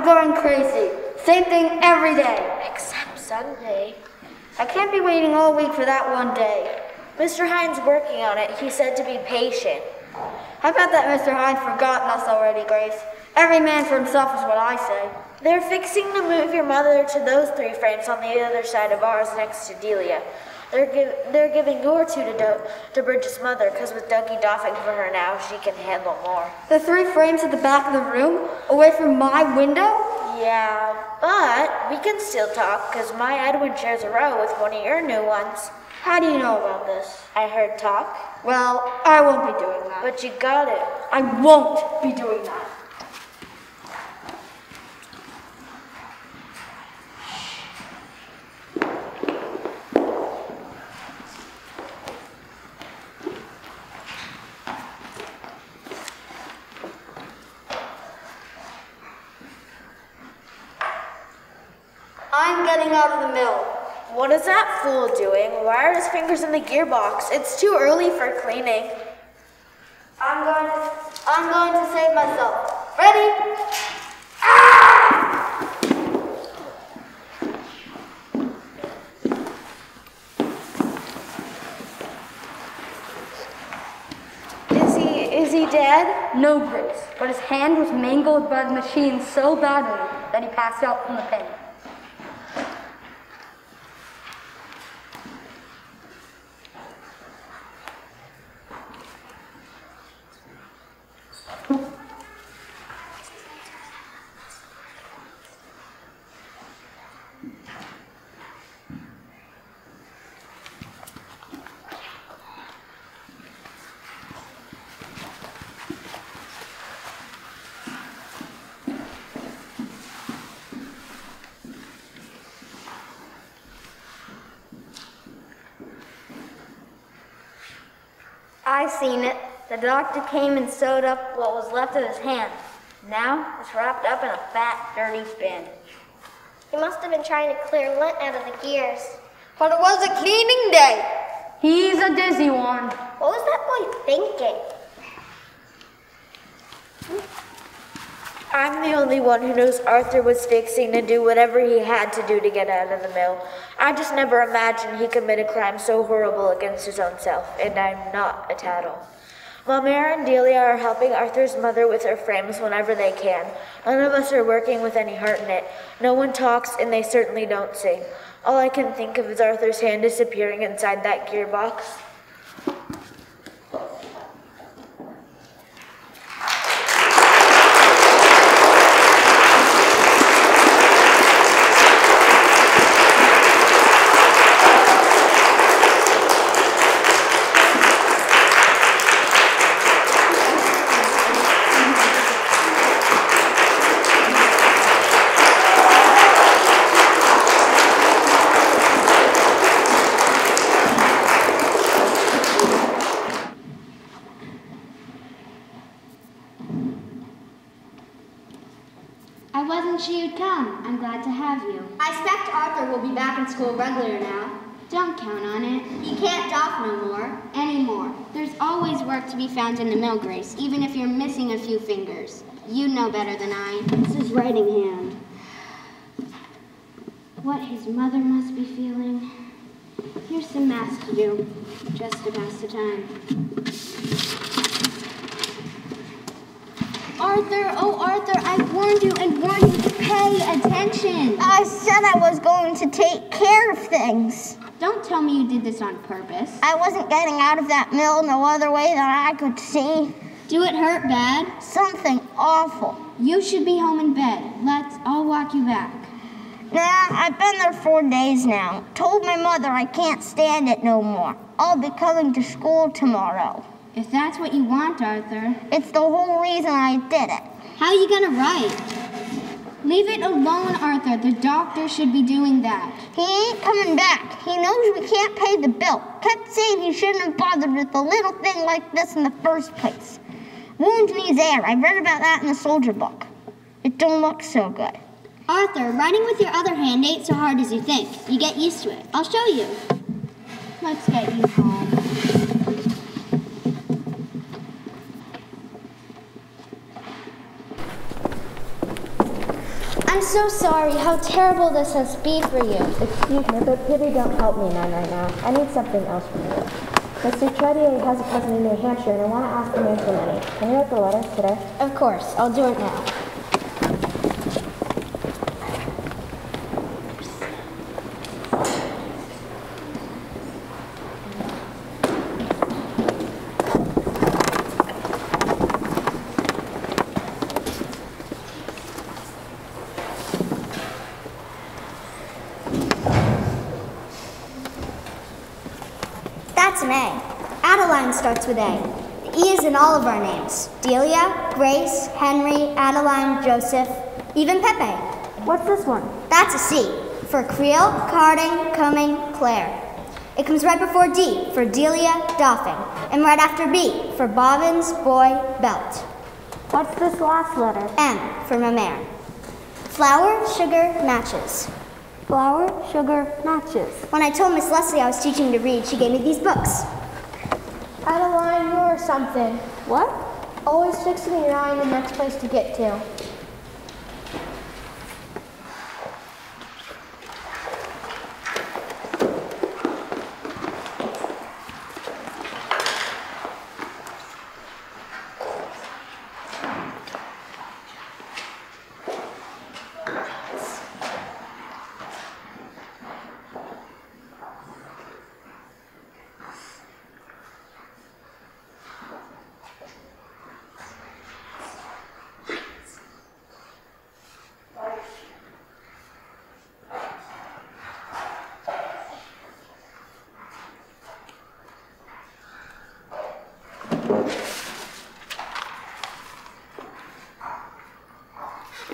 I'm going crazy. Same thing every day. Except Sunday. I can't be waiting all week for that one day. Mr. Hine's working on it. He said to be patient. I bet that Mr. Hine's forgotten us already, Grace. Every man for himself is what I say. They're fixing to move your mother to those three frames on the other side of ours next to Delia. They're, give, they're giving your two to, Do- to Bridget's mother because with Dougie doffing for her now, she can handle more. The three frames at the back of the room, away from my window? Yeah, but we can still talk because my Edwin shares a row with one of your new ones. How do you know about this? I heard talk. Well, I won't be doing that. But you got it. I won't be doing that. I'm getting out of the mill. What is that fool doing? Why are his fingers in the gearbox? It's too early for cleaning. I'm going to, I'm going to save myself. Ready? Ah! Is he is he dead? No, Grace, but his hand was mangled by the machine so badly that he passed out from the pain. I seen it. The doctor came and sewed up what was left of his hand. Now it's wrapped up in a fat, dirty spin. He must have been trying to clear lint out of the gears. But it was a cleaning day. He's a dizzy one. What was that boy thinking? I'm the only one who knows Arthur was fixing to do whatever he had to do to get out of the mill. I just never imagined he could commit a crime so horrible against his own self, and I'm not a tattle. Mamera and Delia are helping Arthur's mother with her frames whenever they can. None of us are working with any heart in it. No one talks, and they certainly don't sing. All I can think of is Arthur's hand disappearing inside that gearbox. I wasn't sure you'd come. I'm glad to have you. I expect Arthur will be back in school regular now. Don't count on it. He can't doff no more. Anymore. There's always work to be found in the mill, Grace, even if you're missing a few fingers. You know better than I. It's his writing hand. What his mother must be feeling. Here's some math to do, just to pass the time. Arthur, oh Arthur, I warned you and warned you to pay attention. I said I was going to take care of things. Don't tell me you did this on purpose. I wasn't getting out of that mill no other way that I could see. Do it hurt bad? Something awful. You should be home in bed. Let's, I'll walk you back. Nah, I've been there four days now. Told my mother I can't stand it no more. I'll be coming to school tomorrow. If that's what you want, Arthur. It's the whole reason I did it. How are you gonna write? Leave it alone, Arthur. The doctor should be doing that. He ain't coming back. He knows we can't pay the bill. Kept saying he shouldn't have bothered with a little thing like this in the first place. Wound needs there. I read about that in the soldier book. It don't look so good. Arthur, writing with your other hand ain't so hard as you think. You get used to it. I'll show you. Let's get you home. I'm so sorry how terrible this has been for you. Excuse me, but pity don't help me none right now. I need something else from you. Mr. Trottier has a cousin in New Hampshire, and I want to ask him for money. Can you write the letter today? Of course, I'll do it now. That's an A. Adeline starts with A. The E is in all of our names. Delia, Grace, Henry, Adeline, Joseph, even Pepe. What's this one? That's a C. For Creel, Carding, Cumming, Claire. It comes right before D for Delia, Doffing, and right after B for Bobbins, Boy, Belt. What's this last letter? M for Mamere. Flour, sugar, matches. Flour, sugar, matches. When I told Miss Leslie I was teaching to read, she gave me these books. Adeline, you're something. What? Always fixing your eye on the next place to get to.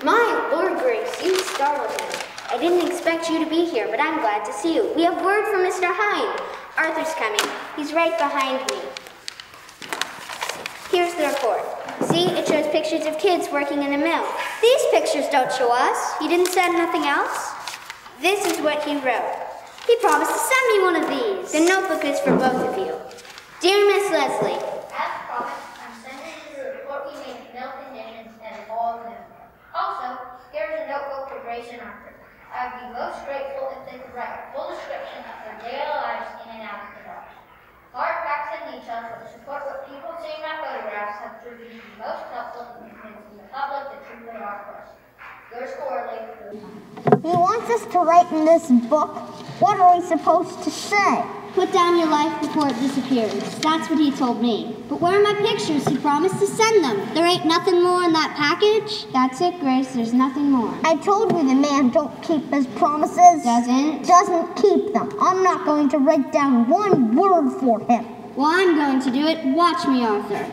My Lord Grace, you startled me. I didn't expect you to be here, but I'm glad to see you. We have word from Mr. Hine. Arthur's coming. He's right behind me. Here's the report. See, it shows pictures of kids working in a mill. These pictures don't show us. He didn't send nothing else? This is what he wrote. He promised to send me one of these. The notebook is for both of you. Dear Miss Leslie, As promised, I'm sending you the report we made of mill conditions and all of them. Also, here's a notebook for Grace and Arthur. I would be most grateful if they could write a full description of their daily lives in and out of the dark. Hard facts and details that support what people see in my photographs have proven to be most helpful in convincing the public the truth of our quest. Yours poorly. he wants us to write in this book. What are we supposed to say? Put down your life before it disappears. That's what he told me. But where are my pictures? He promised to send them. There ain't nothing more in that package? That's it, Grace. There's nothing more. I told you the man don't keep his promises. Doesn't? Doesn't keep them. I'm not going to write down one word for him. Well, I'm going to do it. Watch me, Arthur.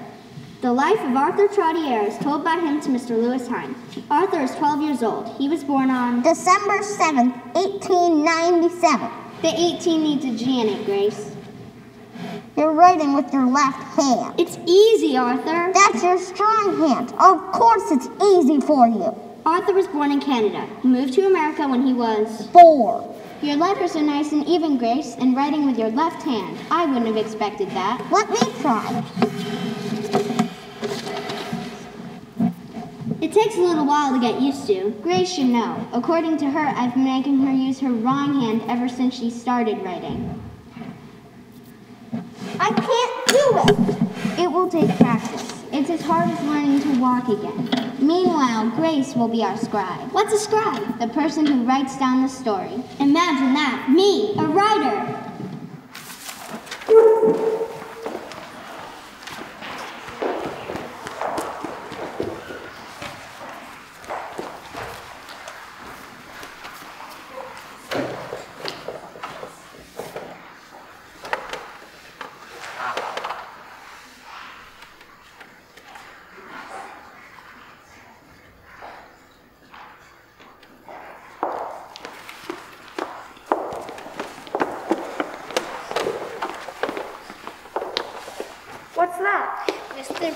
The life of Arthur Trottier is told by him to Mr. Lewis Hine. Arthur is 12 years old. He was born on December 7th, 1897. The 18 needs a G in it, Grace. You're writing with your left hand. It's easy, Arthur. That's your strong hand. Of course it's easy for you. Arthur was born in Canada. He moved to America when he was four. Your letters are nice and even, Grace, and writing with your left hand. I wouldn't have expected that. Let me try. It takes a little while to get used to. Grace should know. According to her, I've been making her use her wrong hand ever since she started writing. I can't do it. It will take practice. It's as hard as learning to walk again. Meanwhile, Grace will be our scribe. What's a scribe? The person who writes down the story. Imagine that. Me, a writer.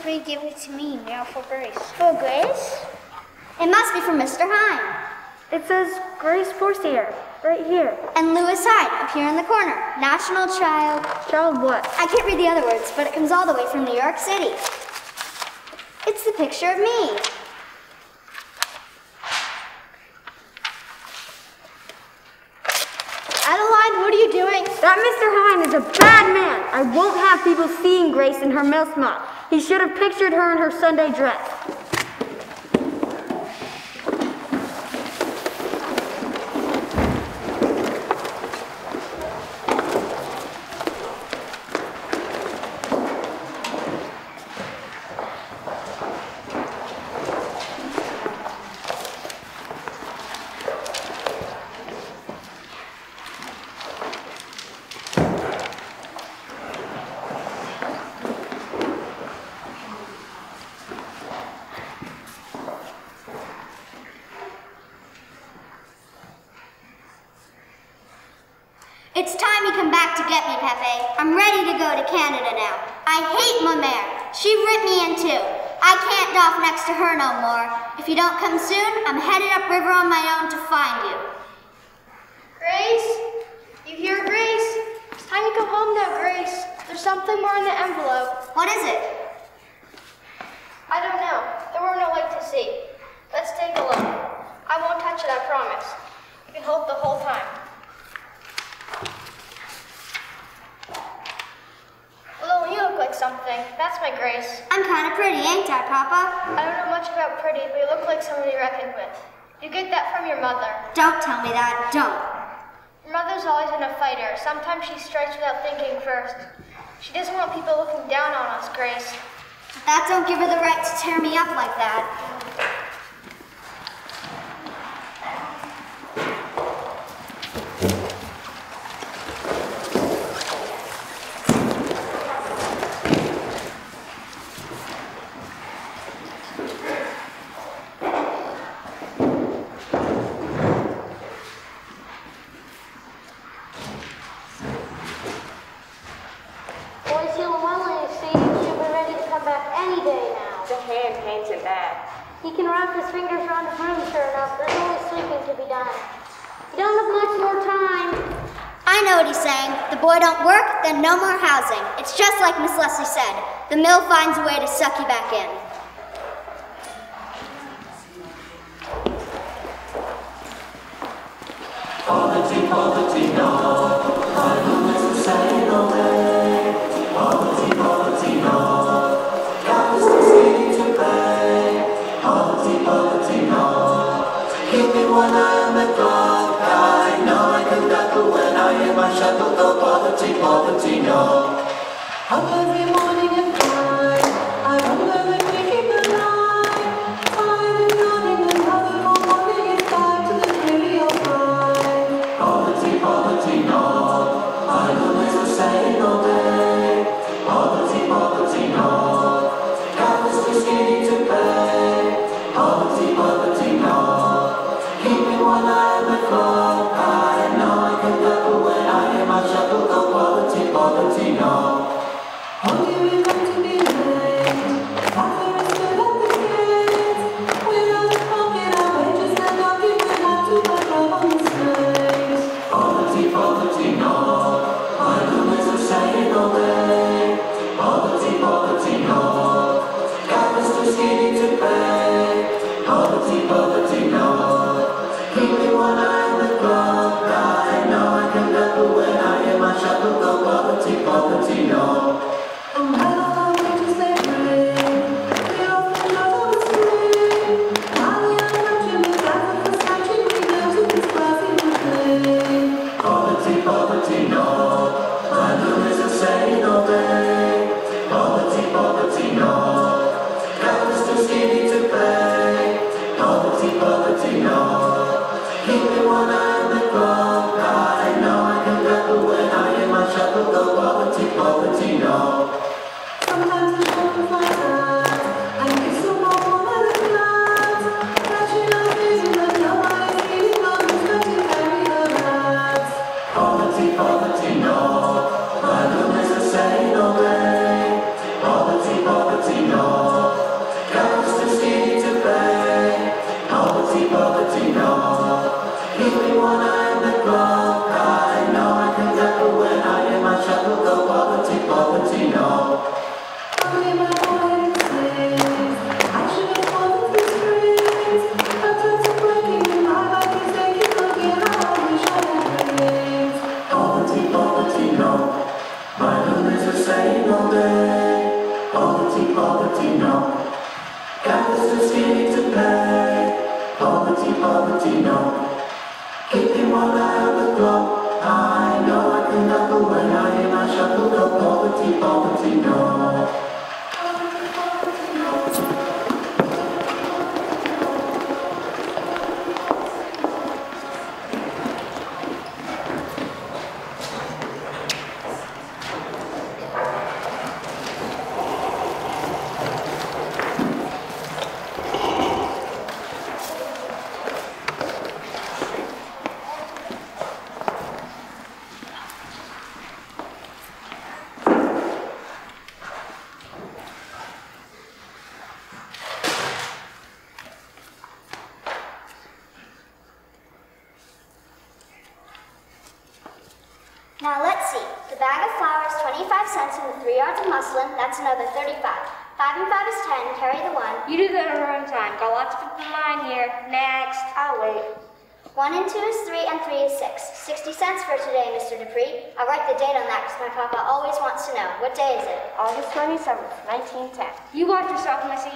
free it to me now for grace. For grace? It must be from Mr. Hine. It says Grace Forcier, right here. And Lewis Hine, up here in the corner. National Child... Child what? I can't read the other words, but it comes all the way from New York City. It's the picture of me. Adeline, what are you doing? That Mr. Hine is a bad man. I won't have people seeing Grace in her milk smock. He should have pictured her in her Sunday dress. First. She doesn't want people looking down on us, Grace. That don't give her the right to tear me up like that. like Miss Leslie said, the mill finds a way to suck you back in.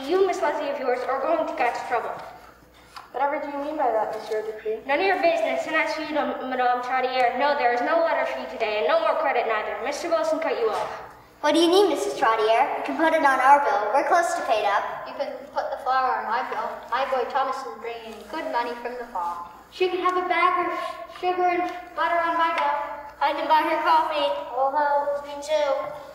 You, Miss Leslie of yours, are going to catch trouble. Whatever do you mean by that, Monsieur Dupree? None of your business, and as for you, Madame Trottier, no, there is no letter for you today, and no more credit neither. Mr. Wilson cut you off. What do you need, Mrs. Trottier? We can put it on our bill. We're close to paid up. You can put the flour on my bill. My boy Thomas will bring in good money from the farm. She can have a bag of sugar and butter on my bill. I can buy her coffee. Oh, ho, me too.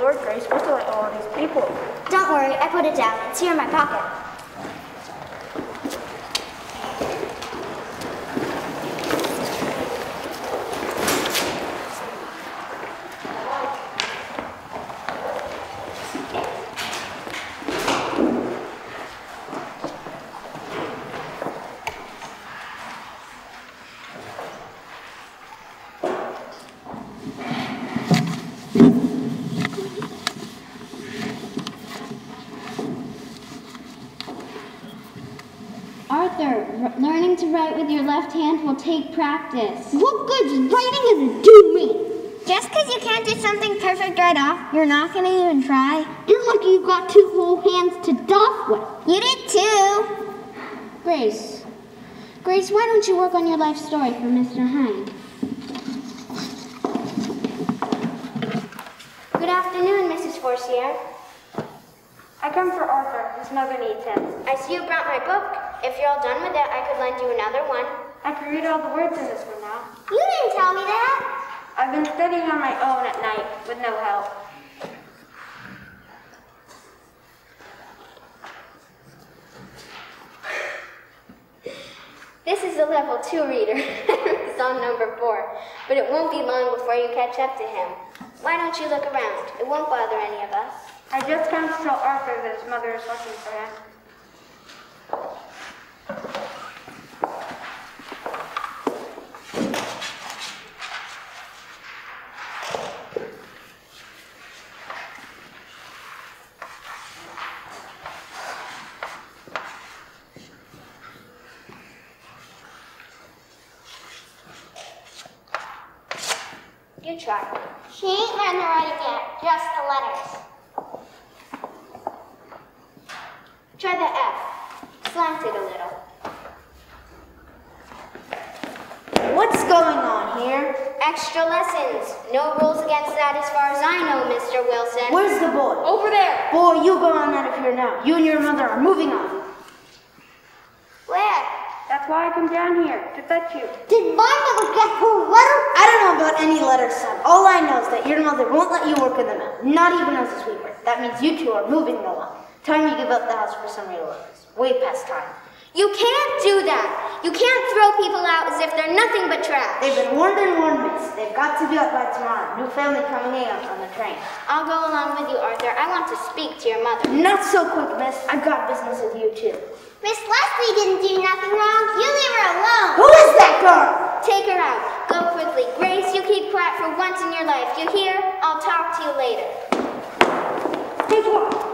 Lord Grace, what's like all these people? Don't worry, I put it down. It's here in my pocket. Arthur, r- learning to write with your left hand will take practice. What good's writing gonna do me? Just because you can't do something perfect right off, you're not gonna even try. You're lucky you've got two whole hands to doff with. You did too. Grace. Grace, why don't you work on your life story for Mr. Hine? Good afternoon, Mrs. Forcier. I come for Arthur. His mother needs him. I see you brought my book. If you're all done with it, I could lend you another one. I can read all the words in this one now. You didn't tell me that. I've been studying on my own at night with no help. This is a level two reader. it's on number four. But it won't be long before you catch up to him. Why don't you look around? It won't bother any of us. I just come to tell Arthur that his mother is looking for him. You try. She ain't learned the writing yet, just the letters. Try the F. Slant it a little. What's going on here? Extra lessons. No rules against that as far as I know, Mr. Wilson. Where's the boy? Over there. Boy, you go on out of here now. You and your mother are moving on. Where? That's why I come down here, to fetch you. Did my mother get her letter? I don't know about any letters, son. All I know is that your mother won't let you work in the mill, not even as a sweeper. That means you two are moving along. Time you give up the house for some real workers. Way past time. You can't do that. You can't throw people out as if they're nothing but trash. They've been warned and warned, miss. They've got to be out by tomorrow. New family coming in on the train. I'll go along with you, Arthur. I want to speak to your mother. Not so quick, miss. I've got business with you, too. Miss Leslie didn't do nothing wrong. You leave her alone. Who is that girl? Take her out. Go quickly. Grace, you keep quiet for once in your life. You hear? I'll talk to you later. Take what?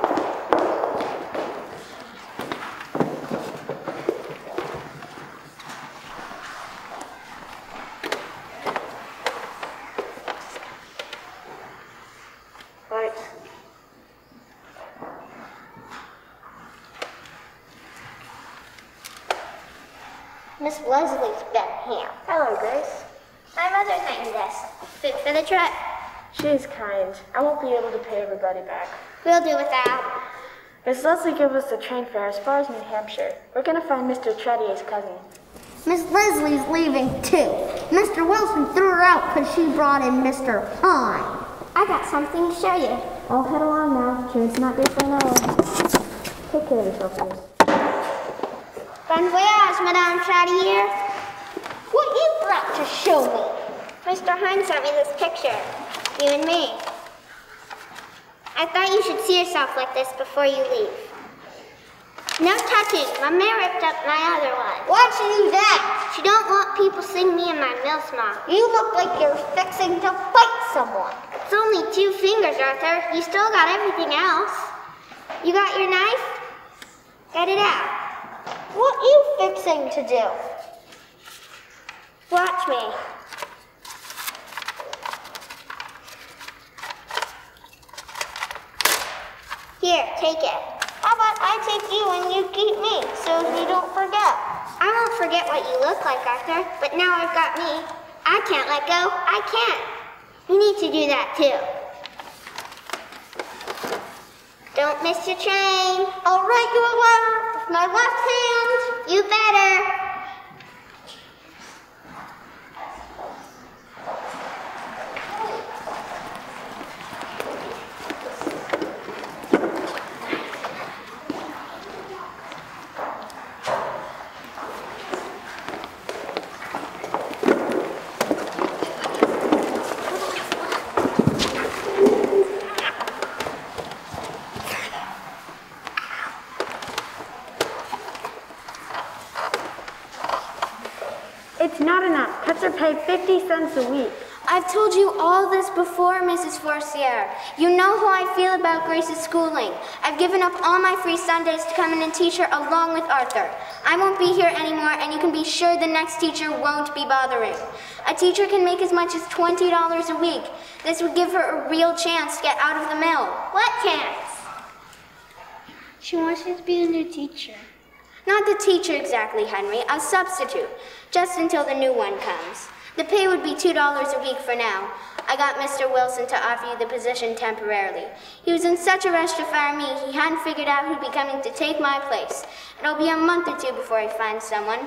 Right. Miss Leslie's been here. Hello, Grace. My mother sent you this. Fit for the trip. She's kind. I won't be able to pay everybody back. We'll do without. Miss Leslie gave us the train fare as far as New Hampshire. We're gonna find Mr. Trottier's cousin. Miss Leslie's leaving too. Mr. Wilson threw her out because she brought in Mr. Hine. I got something to show you. I'll head along now. Train's not good for an hour. Take care of yourself, Grace. Bon voyage, Madame Trottier. What you brought to show me? Mr. Hines sent me this picture. You and me. I thought you should see yourself like this before you leave. No touching. Mamere ripped up my other one. Why'd she do that? She don't want people seeing me in my mill smock. You look like you're fixing to fight someone. It's only two fingers, Arthur. You still got everything else. You got your knife? Get it out. What are you fixing to do? Watch me. Here, take it. How about I take you and you keep me, so you don't forget? I won't forget what you look like, Arthur, but now I've got me. I can't let go. I can't. You need to do that too. Don't miss your train. I'll write you a letter with my left hand. You better. It's not enough. Cuts are paid 50 cents a week. I've told you all this before, Mrs. Forcier. You know how I feel about Grace's schooling. I've given up all my free Sundays to come in and teach her along with Arthur. I won't be here anymore, and you can be sure the next teacher won't be bothering. A teacher can make as much as $20 a week. This would give her a real chance to get out of the mill. What chance? She wants you to be the new teacher. Not the teacher exactly, Henry, a substitute, just until the new one comes. The pay would be $2 a week for now. I got Mr. Wilson to offer you the position temporarily. He was in such a rush to fire me, he hadn't figured out who'd be coming to take my place. It'll be a month or two before he finds someone.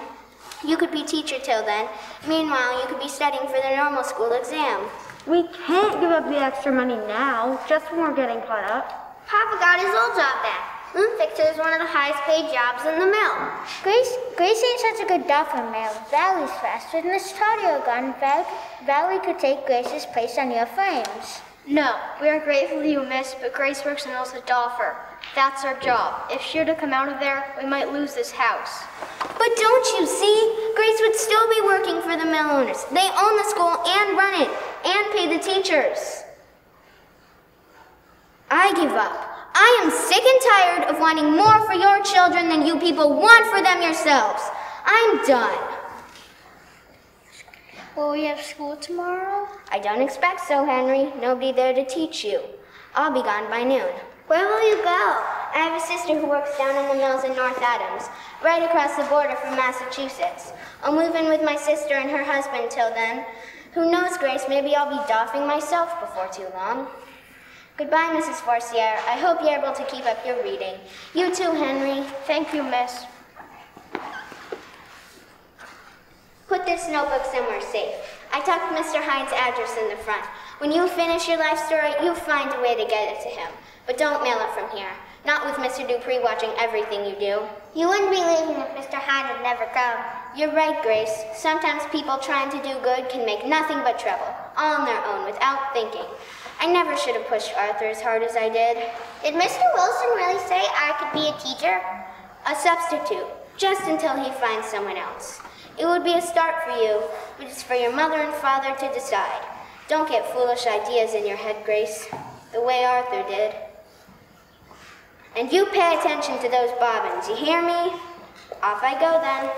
You could be teacher till then. Meanwhile, you could be studying for the normal school exam. We can't give up the extra money now, just when we're getting caught up. Papa got his old job back. Mm, Loom fixer is one of the highest paid jobs in the mill. Grace, Grace ain't such a good doffer, Mel. Valley's faster than Miss Toddy gun. Val, Valley could take Grace's place on your frames. No, we are grateful to you, miss, but Grace works in Elsa Doffer. That's our job. If she were to come out of there, we might lose this house. But don't you see? Grace would still be working for the mill owners. They own the school and run it, and pay the teachers. I give up. I am sick and tired of wanting more for your children than you people want for them yourselves. I'm done. Will we have school tomorrow? I don't expect so, Henry. Nobody there to teach you. I'll be gone by noon. Where will you go? I have a sister who works down in the mills in North Adams, right across the border from Massachusetts. I'll move in with my sister and her husband till then. Who knows, Grace, maybe I'll be doffing myself before too long. Goodbye, Mrs. Forcier. I hope you're able to keep up your reading. You too, Henry. Thank you, miss. Put this notebook somewhere safe. I tucked Mr. Hine's address in the front. When you finish your life story, you'll find a way to get it to him. But don't mail it from here. Not with Mr. Dupree watching everything you do. You wouldn't be leaving if Mr. Hyde had never come. You're right, Grace. Sometimes people trying to do good can make nothing but trouble, all on their own, without thinking. I never should have pushed Arthur as hard as I did. Did Mr. Wilson really say I could be a teacher? A substitute, just until he finds someone else. It would be a start for you, but it's for your mother and father to decide. Don't get foolish ideas in your head, Grace, the way Arthur did. And you pay attention to those bobbins, you hear me? Off I go then.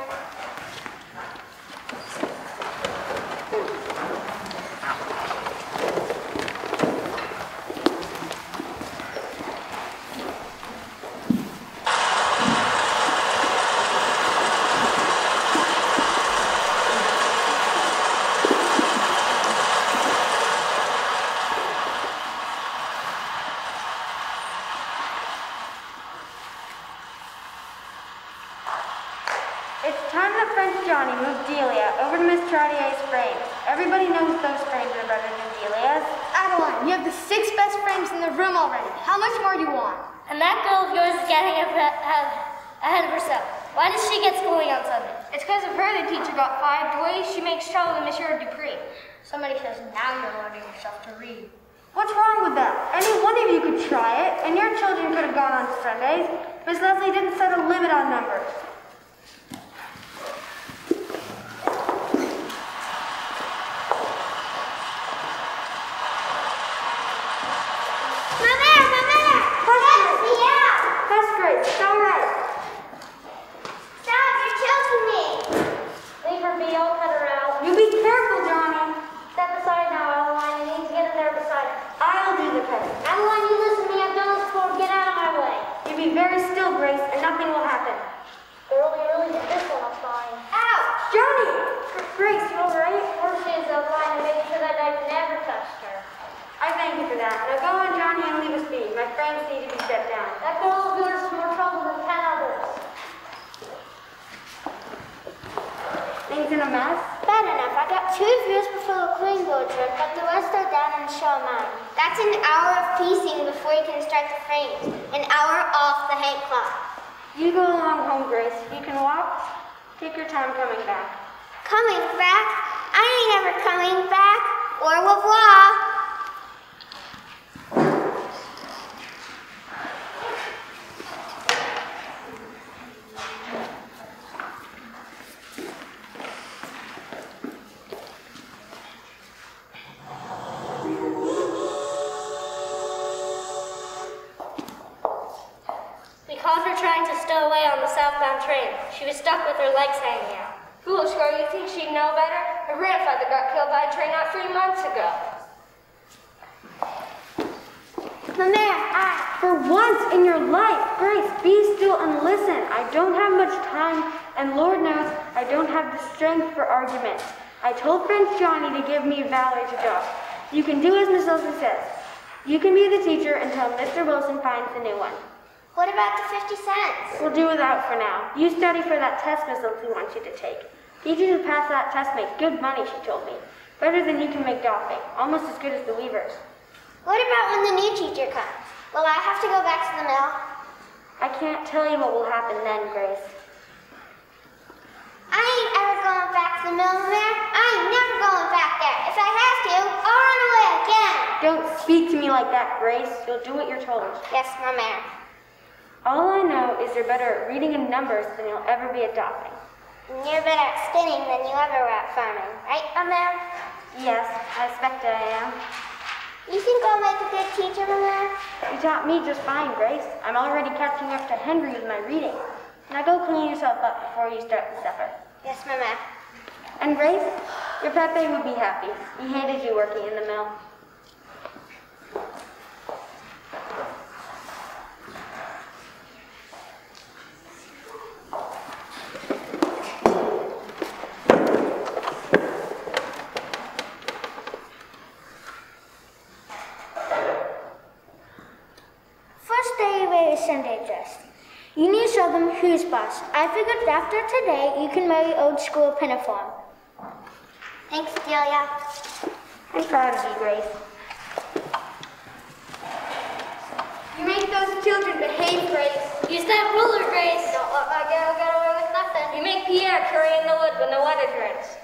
For now. You study for that test Miss Leslie wants you to take. Teachers who pass that test make good money, she told me. Better than you can make doffing. Almost as good as the weavers. What about when the new teacher comes? Will I have to go back to the mill? I can't tell you what will happen then, Grace. I ain't ever going back to the mill, Mama. I ain't never going back there. If I have to, I'll run away again. Don't speak to me like that, Grace. You'll do what you're told. Yes, Mama. All I know is you're better at reading and numbers than you'll ever be at doffing. And you're better at spinning than you ever were at farming, right, Mama? Yes, I expect I am. You think I'll make a good teacher, Mama? You taught me just fine, Grace. I'm already catching up to Henry with my reading. Now go clean yourself up before you start the supper. Yes, Mama. And Grace, your Pepe would be happy. He hated you working in the mill. First day you wear your Sunday dress. You need to show them who's boss. I figured after today you can wear your old school pinafore. Thanks, Delia. I'm proud of you, Grace. You make those children behave, Grace. Use that ruler, Grace. Don't let my girl get away with nothing. You make Pierre carry in the wood when the weather turns.